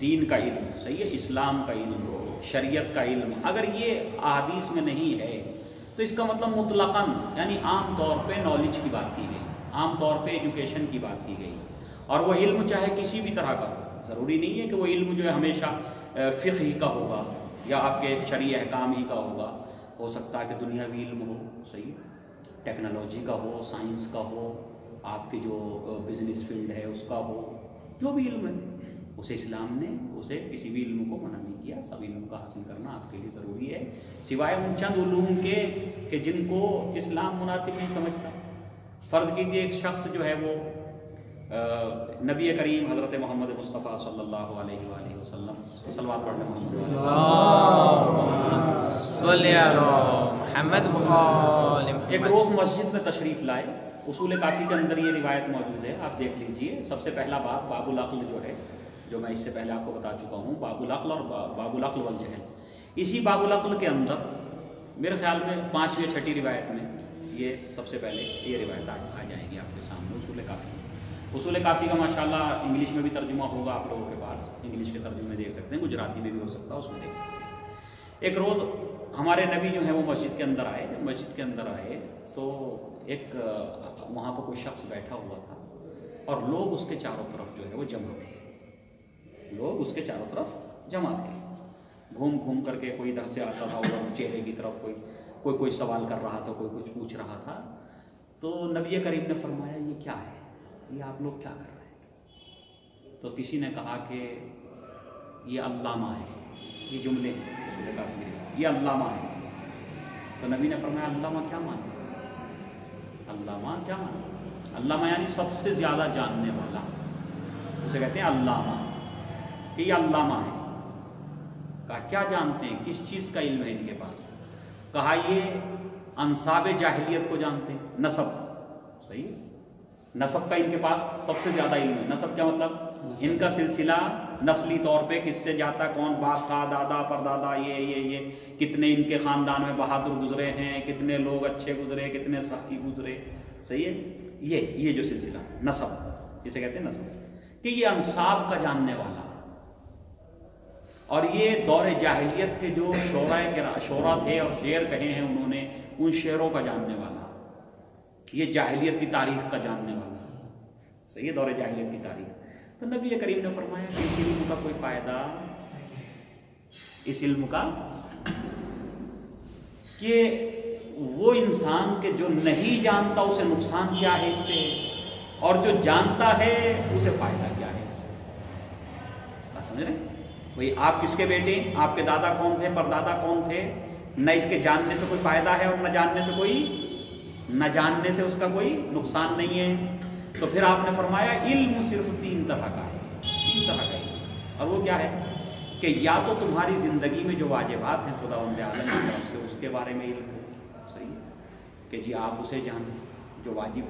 دین کا علم، صحیح ہے؟ اسلام کا علم، شریعت کا علم۔ اگر یہ احادیث میں نہیں ہے، تو اس کا مطلب مطلقاً یعنی عام طور پہ نالج کی بات کی گئی، عام طور پہ ایجوکیشن کی بات کی گئی۔ اور وہ علم چاہے کسی بھی طرح کا ہو، ضروری نہیں ہے کہ وہ علم جو ہے ہمیشہ فقہ ہی کا ہوگا یا آپ کے شرعی احکام ہی کا ہوگا۔ ہو سکتا ہے کہ دنیاوی علم ہو، صحیح؟ ٹیکنالوجی کا ہو، سائنس کا ہو، آپ کی جو بزنس فیلڈ ہے، اس کا ہو، جو بھی علم ہے، اسے اسلام نے اسے کسی بھی علم کو منع نہیں کیا۔ سب علم کا حاصل کرنا آپ کے لیے ضروری ہے۔ سوائے ان چند علوم کے کہ جن کو اسلام مناسب نہیں سمجھتا۔ فرض کیجیے ایک شخص جو ہے وہ نبی کریم حضرت محمد مصطفیٰ صلی اللہ علیہ وآلہ وسلم سلوات پڑھنے محمد ایک روز مسجد میں تشریف لائے. اصول کافی کے اندر یہ روایت موجود ہے. آپ دیکھ لیجیے. سب سے پہلا باب باب العقل جو ہے، جو میں اس سے پہلے آپ کو بتا چکا ہوں، باب العقل اور باب العقل والجہل. اسی باب العقل کے اندر میرے خیال میں پانچویں چھٹی روایت میں یہ سب سے پہلے یہ روایت آ آ جائے گی آپ کے سامنے، اصول کافی. اصول کافی کا ماشاءاللہ انگلش میں بھی ترجمہ ہوگا آپ لوگوں کے پاس. انگلش کے ترجمے دیکھ سکتے ہیں، گجراتی میں بھی ہو سکتا ہے، اس میں دیکھ سکتے ہیں. ایک روز ہمارے نبی جو ہیں وہ مسجد کے اندر آئے جب مسجد کے اندر آئے تو ایک وہاں پہ کوئی شخص بیٹھا ہوا تھا اور لوگ اس کے چاروں طرف جو ہے وہ جمع تھے۔ لوگ اس کے چاروں طرف جمع تھے۔ گھوم گھوم کر کے کوئی ادھر سے آتا تھا، ادھر چہرے کی طرف کوئی کوئی کوئی سوال کر رہا تھا، کوئی کچھ پوچھ رہا تھا۔ تو نبی کریم نے فرمایا، یہ کیا ہے؟ یہ آپ لوگ کیا کر رہے ہیں؟ تو کسی نے کہا کہ، یہ علامہ ہے، یہ جملے ہیں۔ اس میں کافی یہ علامہ ہے۔ تو نبی نے فرمایا علامہ کیا مانا علامہ کیا مانا علامہ یعنی سب سے زیادہ جاننے والا۔ اسے کہتے ہیں علامہ کہ یہ علامہ ہے۔ کہا کیا جانتے ہیں؟ کس چیز کا علم ہے ان کے پاس؟ کہا یہ انصاب جاہلیت کو جانتے ہیں۔ نصب۔ صحیح نصب کا ان کے پاس سب سے زیادہ علم ہے۔ نصب کیا مطلب؟ ان کا سلسلہ نسلی طور پہ کس سے جاتا، کون باپ کا دادا پر دادا یہ یہ یہ، کتنے ان کے خاندان میں بہادر گزرے ہیں، کتنے لوگ اچھے گزرے، کتنے سختی گزرے۔ صحیح ہے؟ یہ یہ جو سلسلہ نصب جسے کہتے ہیں نصب کہ یہ انصاب کا جاننے والا۔ اور یہ دور جاہلیت کے جو شعرا کے شعرا تھے اور شعر کہے ہیں انہوں نے، ان شعروں کا جاننے والا۔ یہ جاہلیت کی تاریخ کا جاننے والا۔ صحیح ہے؟ دور جاہلیت کی تاریخ۔ تو نبی کریم نے فرمایا کہ اس علم کا کوئی فائدہ اس علم کا کہ وہ انسان کے جو نہیں جانتا اسے نقصان کیا ہے اس سے اور جو جانتا ہے اسے فائدہ کیا ہے اس سے۔ بات سمجھ رہے بھائی آپ کس کے بیٹے آپ کے دادا کون تھے؟ پر دادا کون تھے؟ نہ اس کے جاننے سے کوئی فائدہ ہے اور نہ جاننے سے کوئی نہ جاننے سے اس کا کوئی نقصان نہیں ہے۔ تو پھر آپ نے فرمایا، علم صرف تین طرح کا ہے، تین طرح کا علم۔ اور وہ کیا ہے؟ کہ یا تو تمہاری زندگی میں جو واجبات ہیں، خدا ان عالم کی طرف سے، اس کے بارے میں علم ہو۔ صحیح ہے؟ کہ جی آپ اسے جانیں جو واجب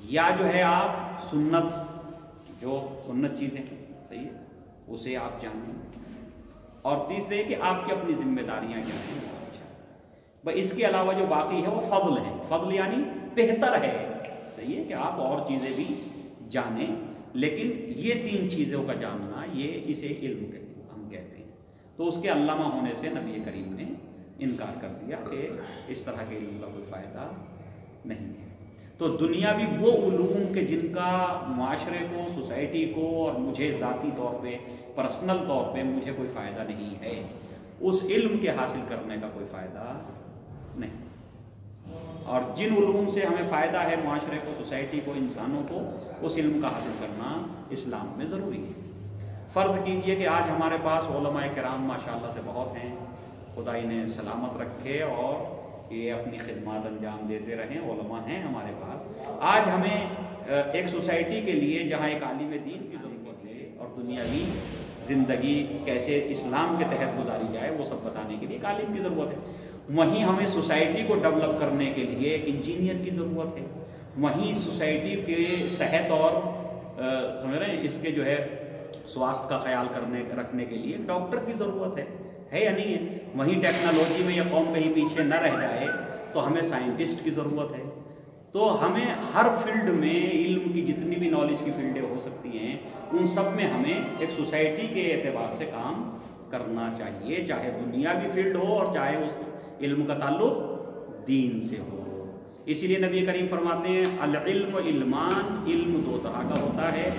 یا جو ہے آپ سنت، جو سنت چیزیں، صحیح ہے؟ اسے آپ جانیں۔ اور تیسرے کہ آپ کی اپنی ذمہ داریاں کیا ہیں؟ اچھا۔ بھائی اس کے علاوہ جو باقی ہے، وہ فضل ہے۔ فضل یعنی بہتر ہے۔ صحیح ہے کہ آپ اور چیزیں بھی جانیں۔ لیکن یہ تین چیزوں کا جاننا، یہ اسے علم ہم کہتے ہیں۔ تو اس کے علامہ ہونے سے نبی کریم نے انکار کر دیا کہ اس طرح کے علم کا کوئی فائدہ نہیں ہے۔ تو دنیا بھی وہ علوم کے جن کا معاشرے کو، سوسائٹی کو اور مجھے ذاتی طور پہ، پرسنل طور پہ مجھے کوئی فائدہ نہیں ہے، اس علم کے حاصل کرنے کا کوئی فائدہ نہیں۔ اور جن علوم سے ہمیں فائدہ ہے معاشرے کو، سوسائٹی کو، انسانوں کو، اس علم کا حاصل کرنا اسلام میں ضروری ہے۔ فرض کیجیے کہ آج ہمارے پاس علماء کرام ماشاءاللہ سے بہت ہیں۔ خدا انہیں سلامت رکھے اور یہ اپنی خدمات انجام دیتے رہیں۔ علماء ہیں ہمارے پاس۔ آج ہمیں ایک سوسائٹی کے لیے جہاں ایک عالم دین کی ضرورت ہے اور دنیاوی زندگی کیسے اسلام کے تحت گزاری جائے، وہ سب بتانے کے لیے ایک عالم کی ضرورت ہے۔ وہیں ہمیں سوسائٹی کو ڈیولپ کرنے کے لیے ایک انجینئر کی ضرورت ہے۔ وہیں سوسائٹی کے صحت اور سمجھ رہے ہیں؟ اس کے جو ہے سواستھ کا خیال کرنے، رکھنے کے لیے ڈاکٹر کی ضرورت ہے۔ ہے یا نہیں ہے؟ وہیں ٹیکنالوجی میں یہ قوم کہیں پیچھے نہ رہ جائے تو ہمیں سائنٹسٹ کی ضرورت ہے۔ تو ہمیں ہر فیلڈ میں علم کی جتنی بھی نالج کی فیلڈیں ہو سکتی ہیں، ان سب میں ہمیں ایک سوسائٹی کے اعتبار سے کام کرنا چاہیے، چاہے دنیاوی فیلڈ ہو اور چاہے اس علم کا تعلق دین سے ہو۔ اسی لیے نبی کریم فرماتے ہیں، العلم علمان، علم دو طرح کا ہوتا ہے،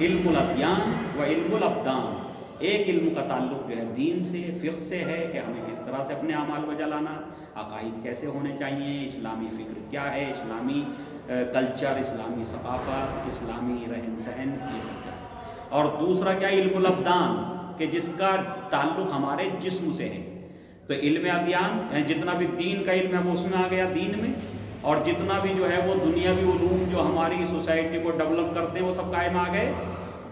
علم الادیان و علم الابدان۔ ایک علم کا تعلق جو ہے دین سے، فقہ سے ہے کہ ہمیں کس طرح سے اپنے اعمال بجا لانا عقائد کیسے ہونے چاہیے، اسلامی فکر کیا ہے، اسلامی کلچر، اسلامی ثقافت، اسلامی رہن سہن، یہ سب کیا ہے۔ اور دوسرا کیا علم الابدان، کہ جس کا تعلق ہمارے جسم سے ہے۔ تو علم ادیان جتنا بھی دین کا علم ہے وہ اس میں آ گیا دین میں۔ اور جتنا بھی جو ہے وہ دنیاوی علوم جو ہماری سوسائٹی کو ڈیولپ کرتے ہیں، وہ سب قائم آ گئے۔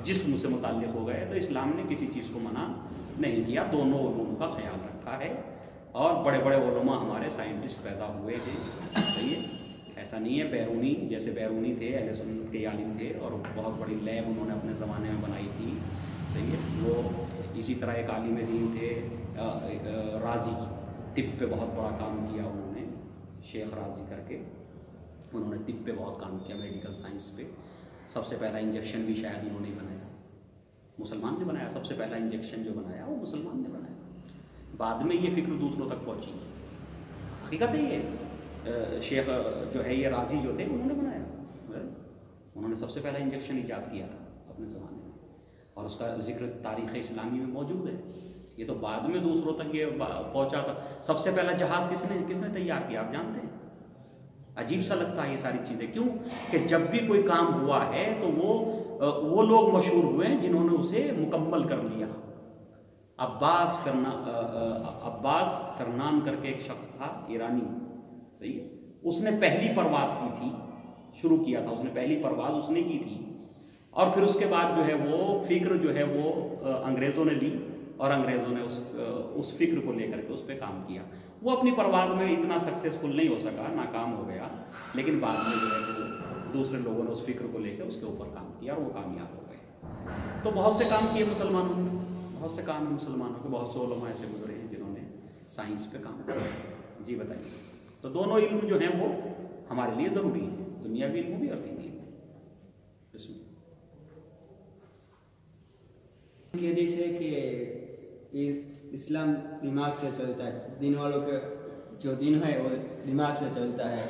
جسم سے متعلق ہو گئے۔ تو اسلام نے کسی چیز کو منع نہیں کیا، دونوں علوم کا خیال رکھا ہے۔ اور بڑے بڑے علماء ہمارے سائنٹسٹ پیدا ہوئے ہیں صحیح ہے؟ ایسا نہیں ہے، بیرونی، جیسے بیرونی تھے، اہل سنت کے عالم تھے۔ اور بہت بڑی لیب انہوں نے اپنے زمانے میں بنائی تھی۔ صحیح ہے؟ وہ اسی طرح ایک عالم دین تھے۔ راضی طب پہ بہت بڑا کام کیا انہوں نے، شیخ راضی کر کے۔ انہوں نے طب پہ بہت کام کیا میڈیکل سائنس پہ۔ سب سے پہلا انجیکشن بھی شاید انہوں نے بنایا۔ مسلمان نے بنایا، سب سے پہلا انجیکشن جو بنایا، وہ مسلمان نے بنایا۔ بعد میں یہ فکر دوسروں تک پہنچی۔ حقیقت ہے یہ شیخ، جو ہے یہ راضی جو تھے، انہوں نے بنایا۔ انہوں نے سب سے پہلا انجیکشن ایجاد کیا تھا اپنے زمانے میں۔ اور اس کا ذکر تاریخ اسلامی میں موجود ہے۔ یہ تو بعد میں دوسروں تک یہ پہنچا سب سے پہلا جہاز کس نے کس نے تیار کیا؟ آپ جانتے ہیں؟ عجیب سا لگتا ہے یہ ساری چیزیں۔ کیوں؟ کہ جب بھی کوئی کام ہوا ہے تو وہ وہ لوگ مشہور ہوئے ہیں جنہوں نے اسے مکمل کر لیا۔ عباس فرنا عباس فرنان کر کے ایک شخص تھا، ایرانی۔ صحیح ہے؟ اس نے پہلی پرواز کی تھی، شروع کیا تھا۔ اس نے پہلی پرواز اس نے کی تھی۔ اور پھر اس کے بعد جو ہے وہ، فکر جو ہے وہ انگریزوں نے لی۔ اور انگریزوں نے اس اس فکر کو لے کر کے اس پہ کام کیا۔ وہ اپنی پرواز میں اتنا سکسیزفل نہیں ہو سکا، ناکام ہو گیا، لیکن بعد میں جو ہے وہ دوسرے لوگوں نے اس فکر کو لے کے اس کے اوپر کام کیا اور وہ کامیاب ہو گئے۔ تو بہت سے کام کیے مسلمانوں نے، بہت سے کام مسلمانوں کے، بہت سے علماء ایسے گزرے ہیں جنہوں نے سائنس پہ کام کیا۔ جی بتائیے۔ تو دونوں علم جو ہیں وہ ہمارے لیے ضروری ہیں دنیا بھی علم بھی۔ اور دینی حدیث ہے کہ اسلام دماغ سے چلتا ہے۔ دین والوں کے جو دین ہے وہ دماغ سے چلتا ہے۔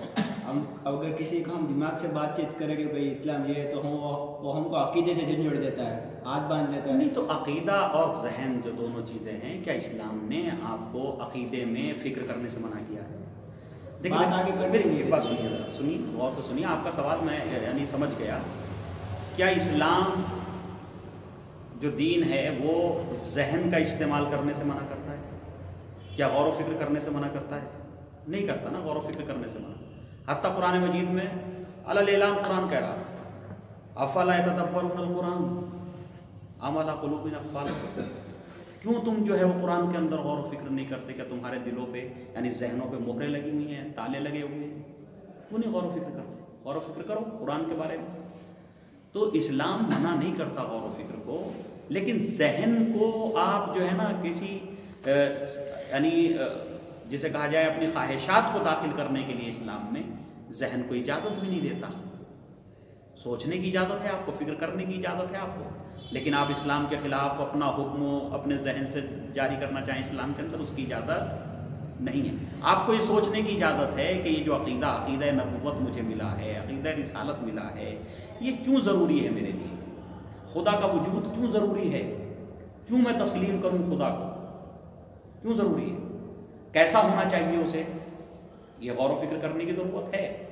ہم اگر کسی کو ہم دماغ سے بات چیت کریں کہ بھائی اسلام یہ ہے تو ہم وہ ہم کو عقیدے سے جھنجھوڑ دیتا ہے ہاتھ باندھ دیتا ہے۔ نہیں تو عقیدہ اور ذہن جو دونوں چیزیں ہیں کیا اسلام نے آپ کو عقیدے میں فکر کرنے سے منع کیا؟ ہے بات آگے کر میری بات سنیے ذرا۔ سنیے غور سے سنیے آپ کا سوال میں یعنی سمجھ گیا۔ کیا اسلام جو دین ہے وہ ذہن کا استعمال کرنے سے منع کرتا ہے؟ کیا غور و فکر کرنے سے منع کرتا ہے؟ نہیں کرتا نا، غور و فکر کرنے سے منع۔ حتیٰ قرآن مجید میں اللہ قرآن کہہ رہا افلا تدبر القرآن؟ املا قلوب اقفال کیوں تم جو ہے وہ قرآن کے اندر غور و فکر نہیں کرتے کہ تمہارے دلوں پہ یعنی ذہنوں پہ مہرے لگی ہوئی ہیں، تالے لگے ہوئے ہیں؟ کیوں نہیں غور و فکر کرتے۔ غور و فکر کرو قرآن کے بارے میں۔ تو اسلام منع نہیں کرتا غور و فکر کو لیکن ذہن کو آپ جو ہے نا کسی یعنی جسے کہا جائے اپنی خواہشات کو داخل کرنے کے لیے اسلام میں ذہن کو اجازت بھی نہیں دیتا۔ سوچنے کی اجازت ہے، آپ کو فکر کرنے کی اجازت ہے آپ کو۔ لیکن آپ اسلام کے خلاف اپنا حکم اپنے ذہن سے جاری کرنا چاہیں اسلام کے اندر، اس کی اجازت نہیں ہے۔ آپ کو یہ سوچنے کی اجازت ہے کہ یہ جو عقیدہ عقیدہ نبوت مجھے ملا ہے، عقیدہ رسالت ملا ہے، یہ کیوں ضروری ہے میرے لیے؟ خدا کا وجود کیوں ضروری ہے؟ کیوں میں تسلیم کروں خدا کو؟ کیوں ضروری ہے؟ کیسا ہونا چاہیے اسے؟ یہ غور و فکر کرنے کی ضرورت ہے۔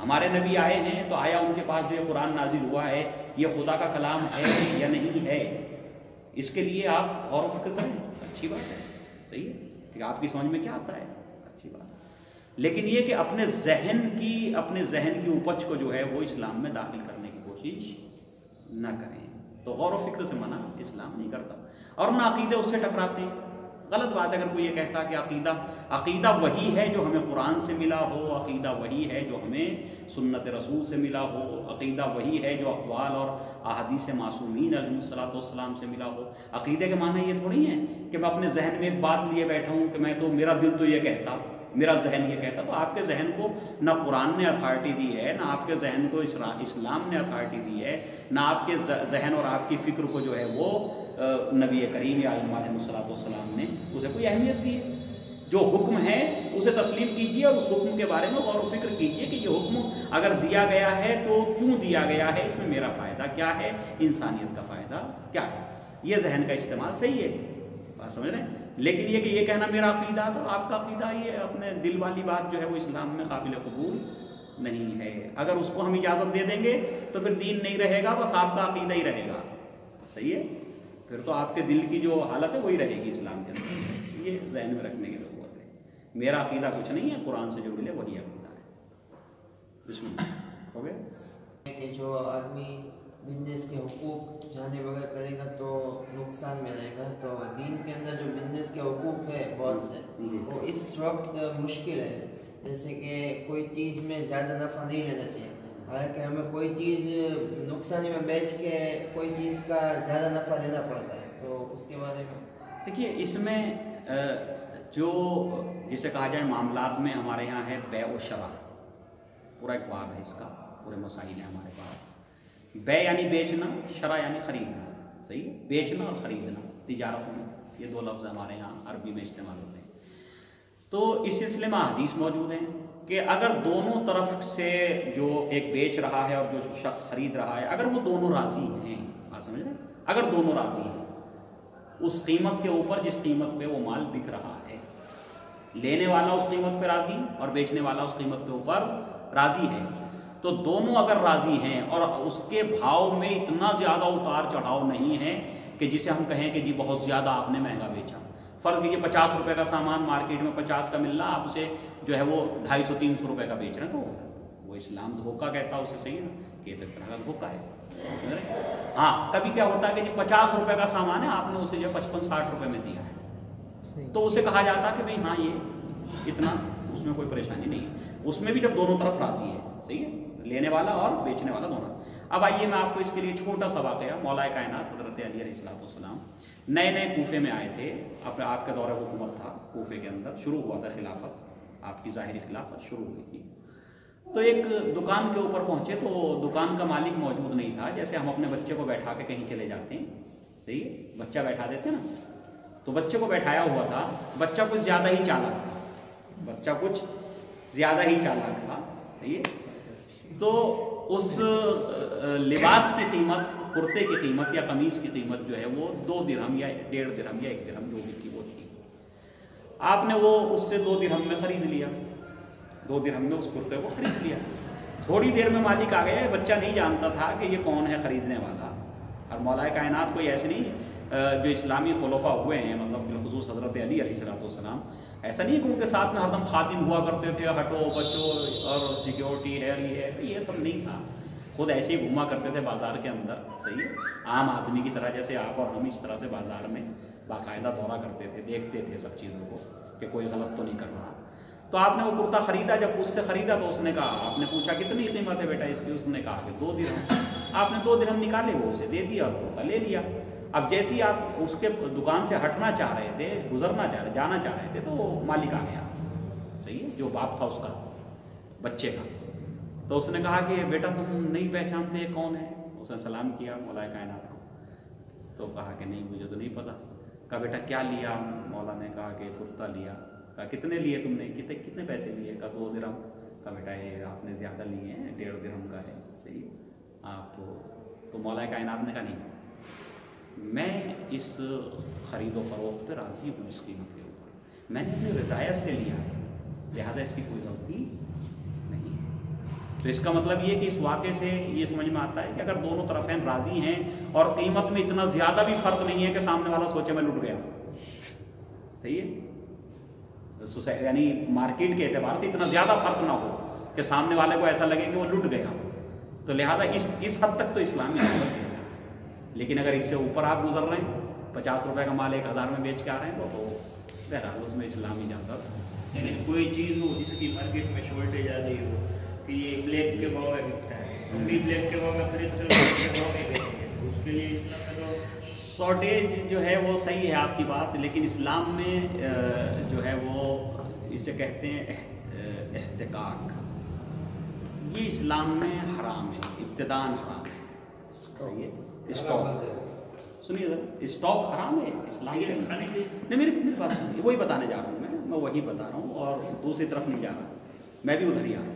ہمارے نبی آئے ہیں تو آیا ان کے پاس جو قرآن نازل ہوا ہے، یہ خدا کا کلام ہے یا نہیں ہے؟ اس کے لیے آپ غور و فکر کریں۔ اچھی بات ہے۔ صحیح ہے۔ کہ آپ کی سمجھ میں کیا آتا ہے؟ اچھی بات لیکن یہ کہ اپنے ذہن کی، اپنے ذہن کی اپج کو جو ہے وہ اسلام میں داخل کرنے کی کوشش نہ کریں۔ تو غور و فکر سے منع، اسلام نہیں کرتا۔ اور نہ عقیدے اس سے ٹکراتے۔ ہیں غلط بات ہے اگر کوئی یہ کہتا کہ عقیدہ عقیدہ وہی ہے جو ہمیں قرآن سے ملا ہو، عقیدہ وہی ہے جو ہمیں سنت رسول سے ملا ہو، عقیدہ وہی ہے جو اقوال اور احادیث معصومین علیہ الصلاۃ والسلام سے ملا ہو۔ عقیدے کے معنی یہ تھوڑی ہے کہ میں اپنے ذہن میں ایک بات لیے بیٹھا ہوں کہ میں تو، میرا دل تو یہ کہتا۔ میرا ذہن یہ کہتا تو آپ کے ذہن کو نہ قرآن نے اتھارٹی دی ہے، نہ آپ کے ذہن کو اسلام نے اتھارٹی دی ہے، نہ آپ کے ذہن اور آپ کی فکر کو جو ہے وہ نبی کریم یا علم علیہ الصلاۃ والسلام نے اسے کوئی اہمیت دی ہے۔ جو حکم ہے اسے تسلیم کیجیے اور اس حکم کے بارے میں غور و فکر کیجیے کہ یہ حکم اگر دیا گیا ہے تو کیوں دیا گیا ہے، اس میں میرا فائدہ کیا ہے، انسانیت کا فائدہ کیا ہے۔ یہ ذہن کا استعمال صحیح ہے۔ بات سمجھ رہے ہیں؟ لیکن یہ کہ یہ کہنا میرا عقیدہ تو آپ کا عقیدہ یہ اپنے دل والی بات جو ہے وہ اسلام میں قابل قبول نہیں ہے۔ اگر اس کو ہم اجازت دے دیں گے تو پھر دین نہیں رہے گا، بس آپ کا عقیدہ ہی رہے گا۔ صحیح ہے؟ پھر تو آپ کے دل کی جو حالت ہے وہی رہے گی اسلام کے اندر۔ یہ ذہن میں رکھنے کی ضرورت ہے۔ میرا عقیدہ کچھ نہیں ہے، قرآن سے جو ملے وہی عقیدہ ہے۔ بسم اللہ۔ ہو گیا؟ کہ جو آدمی بزنس کے حقوق جانے بغیر کرے گا تو نقصان میں رہے گا تو دین کے اندر جو بزنس کے حقوق ہے بہت سے۔ وہ اس وقت مشکل ہے جیسے کہ کوئی چیز میں زیادہ نفع نہیں لینا چاہیے حالانکہ ہمیں کوئی چیز نقصانی میں بیچ کے کوئی چیز کا زیادہ نفع لینا پڑتا ہے تو اس کے بارے میں دیکھیے اس میں بے یعنی بیچنا، شرع یعنی خریدنا صحیح؟ ہے بیچنا اور خریدنا، تجارت میں۔ یہ دو لفظ ہمارے یہاں عربی میں استعمال ہوتے ہیں۔ تو اس سلسلے میں حدیث موجود ہیں کہ اگر دونوں طرف سے جو ایک بیچ رہا ہے اور جو شخص خرید رہا ہے، اگر وہ دونوں راضی ہیں آپ سمجھ رہے اگر دونوں راضی ہیں، اس قیمت کے اوپر جس قیمت پہ وہ مال بک رہا ہے، لینے والا اس قیمت پہ راضی اور بیچنے والا اس قیمت کے اوپر راضی ہے۔ تو دونوں اگر راضی ہیں اور اس کے بھاؤ میں اتنا زیادہ اتار چڑھاؤ نہیں ہے کہ جسے ہم کہیں کہ جی بہت زیادہ آپ نے مہنگا بیچا۔ فرض کیجیے پچاس روپے کا سامان مارکیٹ میں پچاس کا ملنا آپ اسے جو ہے وہ ڈھائی سو تین سو روپے کا بیچ رہے ہیں تو وہ اسلام دھوکہ کہتا ہے اسے صحیح نا کہ یہ تو اتنا کا دھوکہ ہے۔ ہاں کبھی کیا ہوتا ہے کہ جی پچاس روپے کا سامان ہے آپ نے اسے جو پچپن ساٹھ روپے میں دیا ہے۔ تو اسے کہا جاتا کہ بھائی ہاں یہ اتنا اس میں کوئی پریشانی نہیں ہے۔ اس میں بھی جب دونوں طرف راضی ہے صحیح ہے؟ لینے والا اور بیچنے والا دونوں۔ اب آئیے میں آپ کو اس کے لیے چھوٹا سا واقعہ، مولا کائنات حضرت علی علیہ السلام والسلام نئے نئے کوفے میں آئے تھے۔ اپنے آپ کا دور حکومت تھا، کوفے کے اندر شروع ہوا تھا خلافت۔ آپ کی ظاہری خلافت شروع ہوئی تھی۔ تو ایک دکان کے اوپر پہنچے تو دکان کا مالک موجود نہیں تھا، جیسے ہم اپنے بچے کو بیٹھا کے کہیں چلے جاتے ہیں۔ صحیح ہے؟ بچہ بیٹھا دیتے نا۔ تو بچے کو بیٹھایا ہوا تھا، بچہ کچھ زیادہ ہی چالا تھا۔ بچہ کچھ زیادہ ہی چالک تھا۔ صحیح تو اس لباس کی قیمت، کرتے کی قیمت یا قمیض کی قیمت جو ہے وہ دو درہم یا ڈیڑھ درہم یا ایک درہم جو بھی تھی وہ تھی۔ آپ نے وہ اس سے دو درہم میں خرید لیا۔ دو درہم میں اس کرتے کو خرید لیا۔ تھوڑی دیر میں مالک آ گیا بچہ نہیں جانتا تھا کہ یہ کون ہے خریدنے والا۔ اور مولا کائنات کوئی ایسے نہیں جو اسلامی خلفہ ہوئے ہیں مطلب بالخصوص حضرت علی علیہ السلام ایسا نہیں کہ ان کے ساتھ میں ہر دم خاتم ہوا کرتے تھے، ہٹو بچو اور سیکیورٹی ہے یہ ہے یہ سب نہیں تھا۔ خود ایسے ہی گھوما کرتے تھے بازار کے اندر، صحیح ہے۔ عام آدمی کی طرح جیسے آپ اور ہم اس طرح سے بازار میں باقاعدہ دورہ کرتے تھے، دیکھتے تھے سب چیزوں کو کہ کوئی غلط تو نہیں کر رہا۔ تو آپ نے وہ کرتا خریدا، جب اس سے خریدا تو اس نے کہا، آپ نے پوچھا کتنی قیمت ہے بیٹا اس کی؟ اس نے کہا کہ دو دن آپ نے دو دن ہم نکالے، وہ اسے دے دیا اور کرتا لے لیا۔ اب جیسی آپ اس کے دکان سے ہٹنا چاہ رہے تھے، گزرنا چاہ رہے، جانا چاہ رہے تھے، تو مالک آ گیا۔ صحیح ہے، جو باپ تھا اس کا، بچے کا۔ تو اس نے کہا کہ بیٹا تم نہیں پہچانتے کون ہے؟ اس نے سلام کیا مولا کائنات کو۔ تو کہا کہ نہیں، مجھے تو نہیں پتا۔ کہا بیٹا، کیا لیا؟ مولا نے کہا کہ کرتا لیا۔ کہا، کتنے لیے تم نے؟ کتنے کتنے پیسے لیے؟ کہا، دو درم کہا بیٹا، یہ آپ نے زیادہ لیے ہیں، ڈیڑھ درم کا ہے۔ صحیح۔ آپ تو مولا کائنات نے کہا نہیں۔ میں اس خرید و فروخت پہ راضی ہوں، اس قیمت کے اوپر۔ میں نے اپنی رضایت سے لیا ہے، لہٰذا اس کی کوئی غلطی نہیں ہے۔ تو اس کا مطلب یہ کہ اس واقعے سے یہ سمجھ میں آتا ہے کہ اگر دونوں طرفین راضی ہیں اور قیمت میں اتنا زیادہ بھی فرق نہیں ہے کہ سامنے والا سوچے میں لٹ گیا۔ صحیح ہے؟ یعنی مارکیٹ کے اعتبار سے اتنا زیادہ فرق نہ ہو کہ سامنے والے کو ایسا لگے کہ وہ لٹ گیا۔ تو لہٰذا اس اس حد تک تو اسلامی لیکن اگر اس سے اوپر آپ گزر رہے ہیں، پچاس روپے کا مال ایک ہزار میں بیچ کے آ رہے ہیں، تو بہرحال اس میں اسلام ہی جانتا تھا یعنی کوئی چیز ہو جس کی مارکیٹ میں شارٹیج آ گئی ہو، کہ یہ بلیک کے بھاؤ میں بکتا ہے، ہم بھی بلیک کے بھاؤ میں خرید کر کے بھاؤ میں بیچیں گے۔ تو اس کے لیے شارٹیج جو ہے وہ صحیح ہے آپ کی بات، لیکن اسلام میں جو ہے وہ اسے کہتے ہیں احتکاک۔ یہ اسلام میں حرام ہے ابتدان حرام ہے۔ صحیح ہے؟ اسٹاک۔ سنیے ذرا اسٹاک حرام ہے اسلام نہیں۔ میری میری بات سنیے وہی بتانے جا رہا ہوں میں میں وہی بتا رہا ہوں اور دوسری طرف نہیں جا رہا۔ میں بھی ادھر ہی آ رہا ہوں۔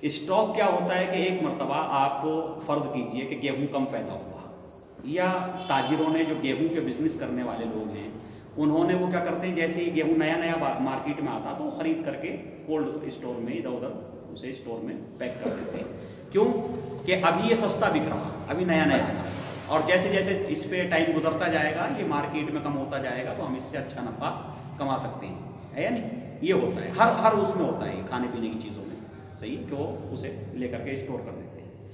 اسٹاک کیا ہوتا ہے کہ ایک مرتبہ آپ فرض کیجیے کہ گیہوں کم پیدا ہوا۔ یا تاجروں نے جو گیہوں کے بزنس کرنے والے لوگ ہیں انہوں نے وہ کیا کرتے ہیں جیسے ہی گیہوں نیا نیا مارکیٹ میں آتا تو وہ خرید کر کے کولڈ اسٹور میں ادھر ادھر اسے اسٹور میں پیک کر دیتے کیوں؟ کہ اب یہ سستا بک رہا۔ ابھی نیا نیا اور جیسے جیسے اس پہ ٹائم گزرتا جائے گا، یہ مارکیٹ میں کم ہوتا جائے گا، تو ہم اس سے اچھا نفع کما سکتے ہیں۔ ہے یا نہیں؟ یہ ہوتا ہے۔ ہر ہر اس میں ہوتا ہے، کھانے پینے کی چیزوں میں۔ صحیح؟ جو اسے لے کر کے اسٹور کر دیتے ہیں۔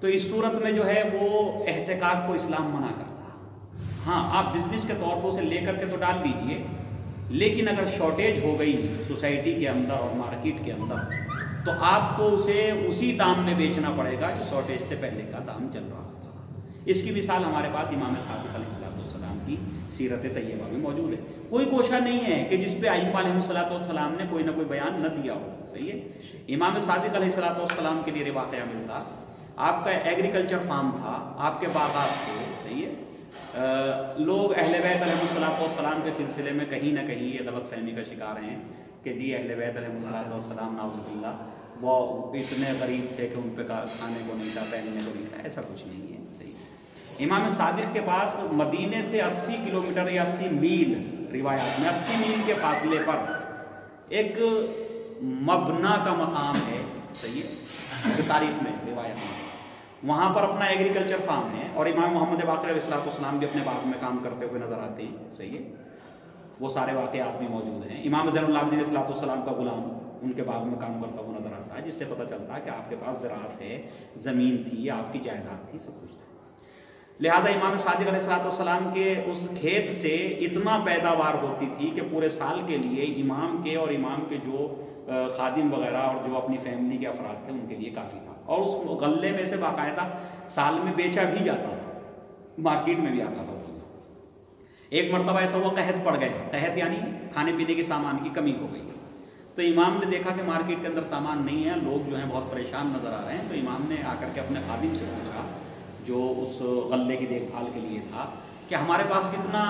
تو اس صورت میں جو ہے وہ احتکاب کو اسلام منع کرتا ہے۔ ہاں آپ بزنس کے طور پر اسے لے کر کے تو ڈال دیجیے، لیکن اگر شارٹیج ہو گئی سوسائٹی کے اندر اور مارکیٹ کے اندر تو آپ کو اسے اسی دام میں بیچنا پڑے گا جو شارٹیج سے پہلے کا دام چل رہا تھا۔ اس کی مثال ہمارے پاس امام صادق علیہ السلام والسلام کی سیرت طیبہ میں موجود ہے۔ کوئی گوشہ نہیں ہے کہ جس پہ آئیم علیہ صلاحۃ نے کوئی نہ کوئی بیان نہ دیا ہو۔ صحیح ہے؟ امام صادق علیہ السلام والسلام کے لیے واقعہ ملتا۔ آپ کا ایگریکلچر فارم تھا، آپ کے باغات تھے۔ صحیح ہے؟ لوگ اہل بیت علیہ السلام والسلام کے سلسلے میں کہیں نہ کہیں یہ غلط فہمی کا شکار ہیں کہ جی اہل بیت علیہ السلام والسلام ناؤز اللہ وہ اتنے غریب تھے کہ ان پہ کھانے کو نہیں تھا، پہننے کو نہیں تھا، ایسا کچھ نہیں ہے، صحیح۔ امام صادق کے پاس مدینے سے اسی کلومیٹر یا اسی میل روایات میں، اسی میل کے فاصلے پر ایک مبنا کا مقام ہے، صحیح ہے تاریخ میں روایت میں۔ وہاں پر اپنا ایگریکلچر فارم ہے اور امام محمد باقر علیہ السلام اسلام بھی اپنے باغ میں کام کرتے ہوئے نظر آتے ہیں، صحیح ہے۔ وہ سارے واقعات بھی موجود ہیں۔ امام زین اللہ علیہ السلام کا غلام ان کے باغ میں کام کرتا ہوا نظر آتا ہے، جس سے پتہ چلتا ہے کہ آپ کے پاس زراعت ہے، زمین تھی، آپ کی جائیداد تھی، سب کچھ تھا۔ لہذا امام صادق علیہ صلاحت والسلام کے اس کھیت سے اتنا پیداوار ہوتی تھی کہ پورے سال کے لیے امام کے اور امام کے جو خادم وغیرہ اور جو اپنی فیملی کے افراد تھے، ان کے لیے کافی تھا۔ اور اس غلے میں سے باقاعدہ سال میں بیچا بھی جاتا تھا، مارکیٹ میں بھی آتا تھا۔ ایک مرتبہ ایسا ہوا، قحط پڑ گئے قحط یعنی کھانے پینے کے سامان کی کمی ہو گئی۔ تو امام نے دیکھا کہ مارکیٹ کے اندر سامان نہیں ہے، لوگ جو ہیں بہت پریشان نظر آ رہے ہیں۔ تو امام نے آ کر کے اپنے خادم سے پوچھا، جو اس غلے کی دیکھ بھال کے لیے تھا، کہ ہمارے پاس کتنا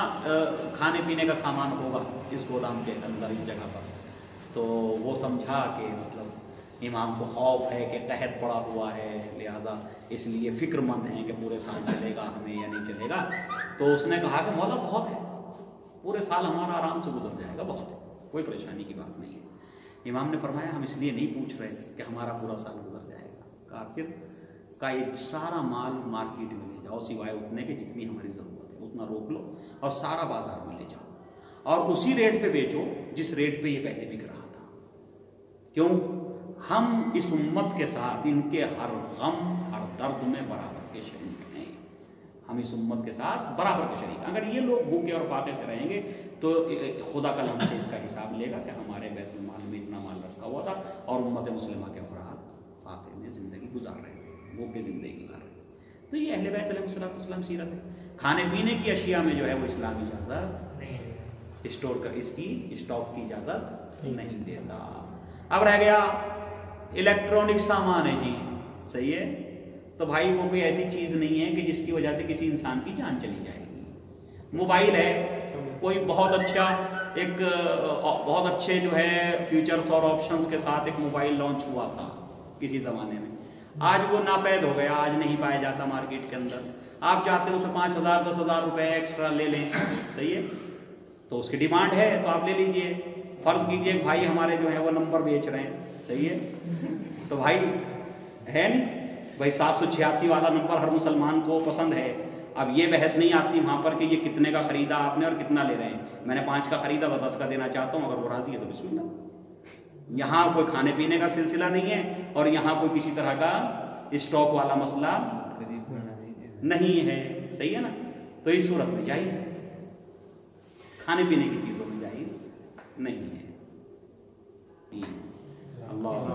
کھانے پینے کا سامان ہوگا اس گودام کے اندر، اس جگہ پر۔ تو وہ سمجھا کہ مطلب امام کو خوف ہے کہ قحط پڑا ہوا ہے، لہذا اس لیے فکر مند ہیں کہ پورے سال چلے گا ہمیں یا نہیں چلے گا۔ تو اس نے کہا کہ مولا بہت ہے، پورے سال ہمارا آرام سے گزر جائے گا، بہت ہے، کوئی پریشانی کی بات نہیں امام نے فرمایا، ہم اس لیے نہیں پوچھ رہے کہ ہمارا پورا سال گزر جائے گا۔ کافر کا ایک سارا مال مارکیٹ میں لے جاؤ، سوائے اتنے کے جتنی ہماری ضرورت ہے، اتنا روک لو اور سارا بازار میں لے جاؤ۔ اور اسی ریٹ پہ بیچو جس ریٹ پہ یہ پہلے بک رہا تھا۔ کیوں؟ ہم اس امت کے ساتھ ان کے ہر غم، ہر درد میں برابر کے شریک ہیں۔ ہم اس امت کے ساتھ برابر کے شریک اگر یہ لوگ بھوکے اور فاقے سے رہیں گے، تو خدا کل ہم سے اس کا حساب لے گا کہ ہمارے بیت المال میں اتنا مال رکھا ہوا تھا اور امت مسلمہ کے افراد فاقے میں زندگی گزار رہے تھے، بھوکے زندگی گزار رہے تھے۔ تو یہ اہل بیت علیہ صلاحت وسلم سیرت ہے۔ کھانے پینے کی اشیاء میں جو ہے وہ اسلامی اجازت اسٹور کر اس کی اسٹاک کی اجازت نہیں دیتا۔ اب رہ گیا الیکٹرانک سامان ہے جی۔ صحیح ہے؟ تو بھائی وہ کوئی ایسی چیز نہیں ہے کہ جس کی وجہ سے کسی انسان کی جان چلی جائے۔ گی موبائل ہے، کوئی بہت اچھا ایک، بہت اچھے جو ہے فیوچرز اور آپشنز کے ساتھ ایک موبائل لانچ ہوا تھا کسی زمانے میں۔ آج وہ ناپید ہو گیا، آج نہیں پایا جاتا مارکیٹ کے اندر۔ آپ چاہتے ہیں اسے پانچ ہزار، دس ہزار روپے ایکسٹرا لے لیں، صحیح ہے؟ تو اس کی ڈیمانڈ ہے، تو آپ لے لیجیے۔ فرض کیجیے بھائی ہمارے جو ہے وہ نمبر بیچ رہے ہیں، صحیح ہے؟ تو بھائی، ہے نہیں؟ بھائی سات سو چھیاسی والا نمبر ہر مسلمان کو پسند ہے۔ اب یہ بحث نہیں آتی وہاں پر کہ یہ کتنے کا خریدا آپ نے اور کتنا لے رہے ہیں۔ میں نے پانچ کا خریدا، وہ دس کا دینا چاہتا ہوں، اگر وہ راضی ہے تو بسم اللہ۔ یہاں کوئی کھانے پینے کا سلسلہ نہیں ہے اور یہاں کوئی کسی طرح کا اسٹاک والا مسئلہ نہیں ہے۔ صحیح ہے نا؟ تو اس صورت میں جائز ہے۔ کھانے پینے کی چیزوں میں جائز نہیں ہے۔ اللہ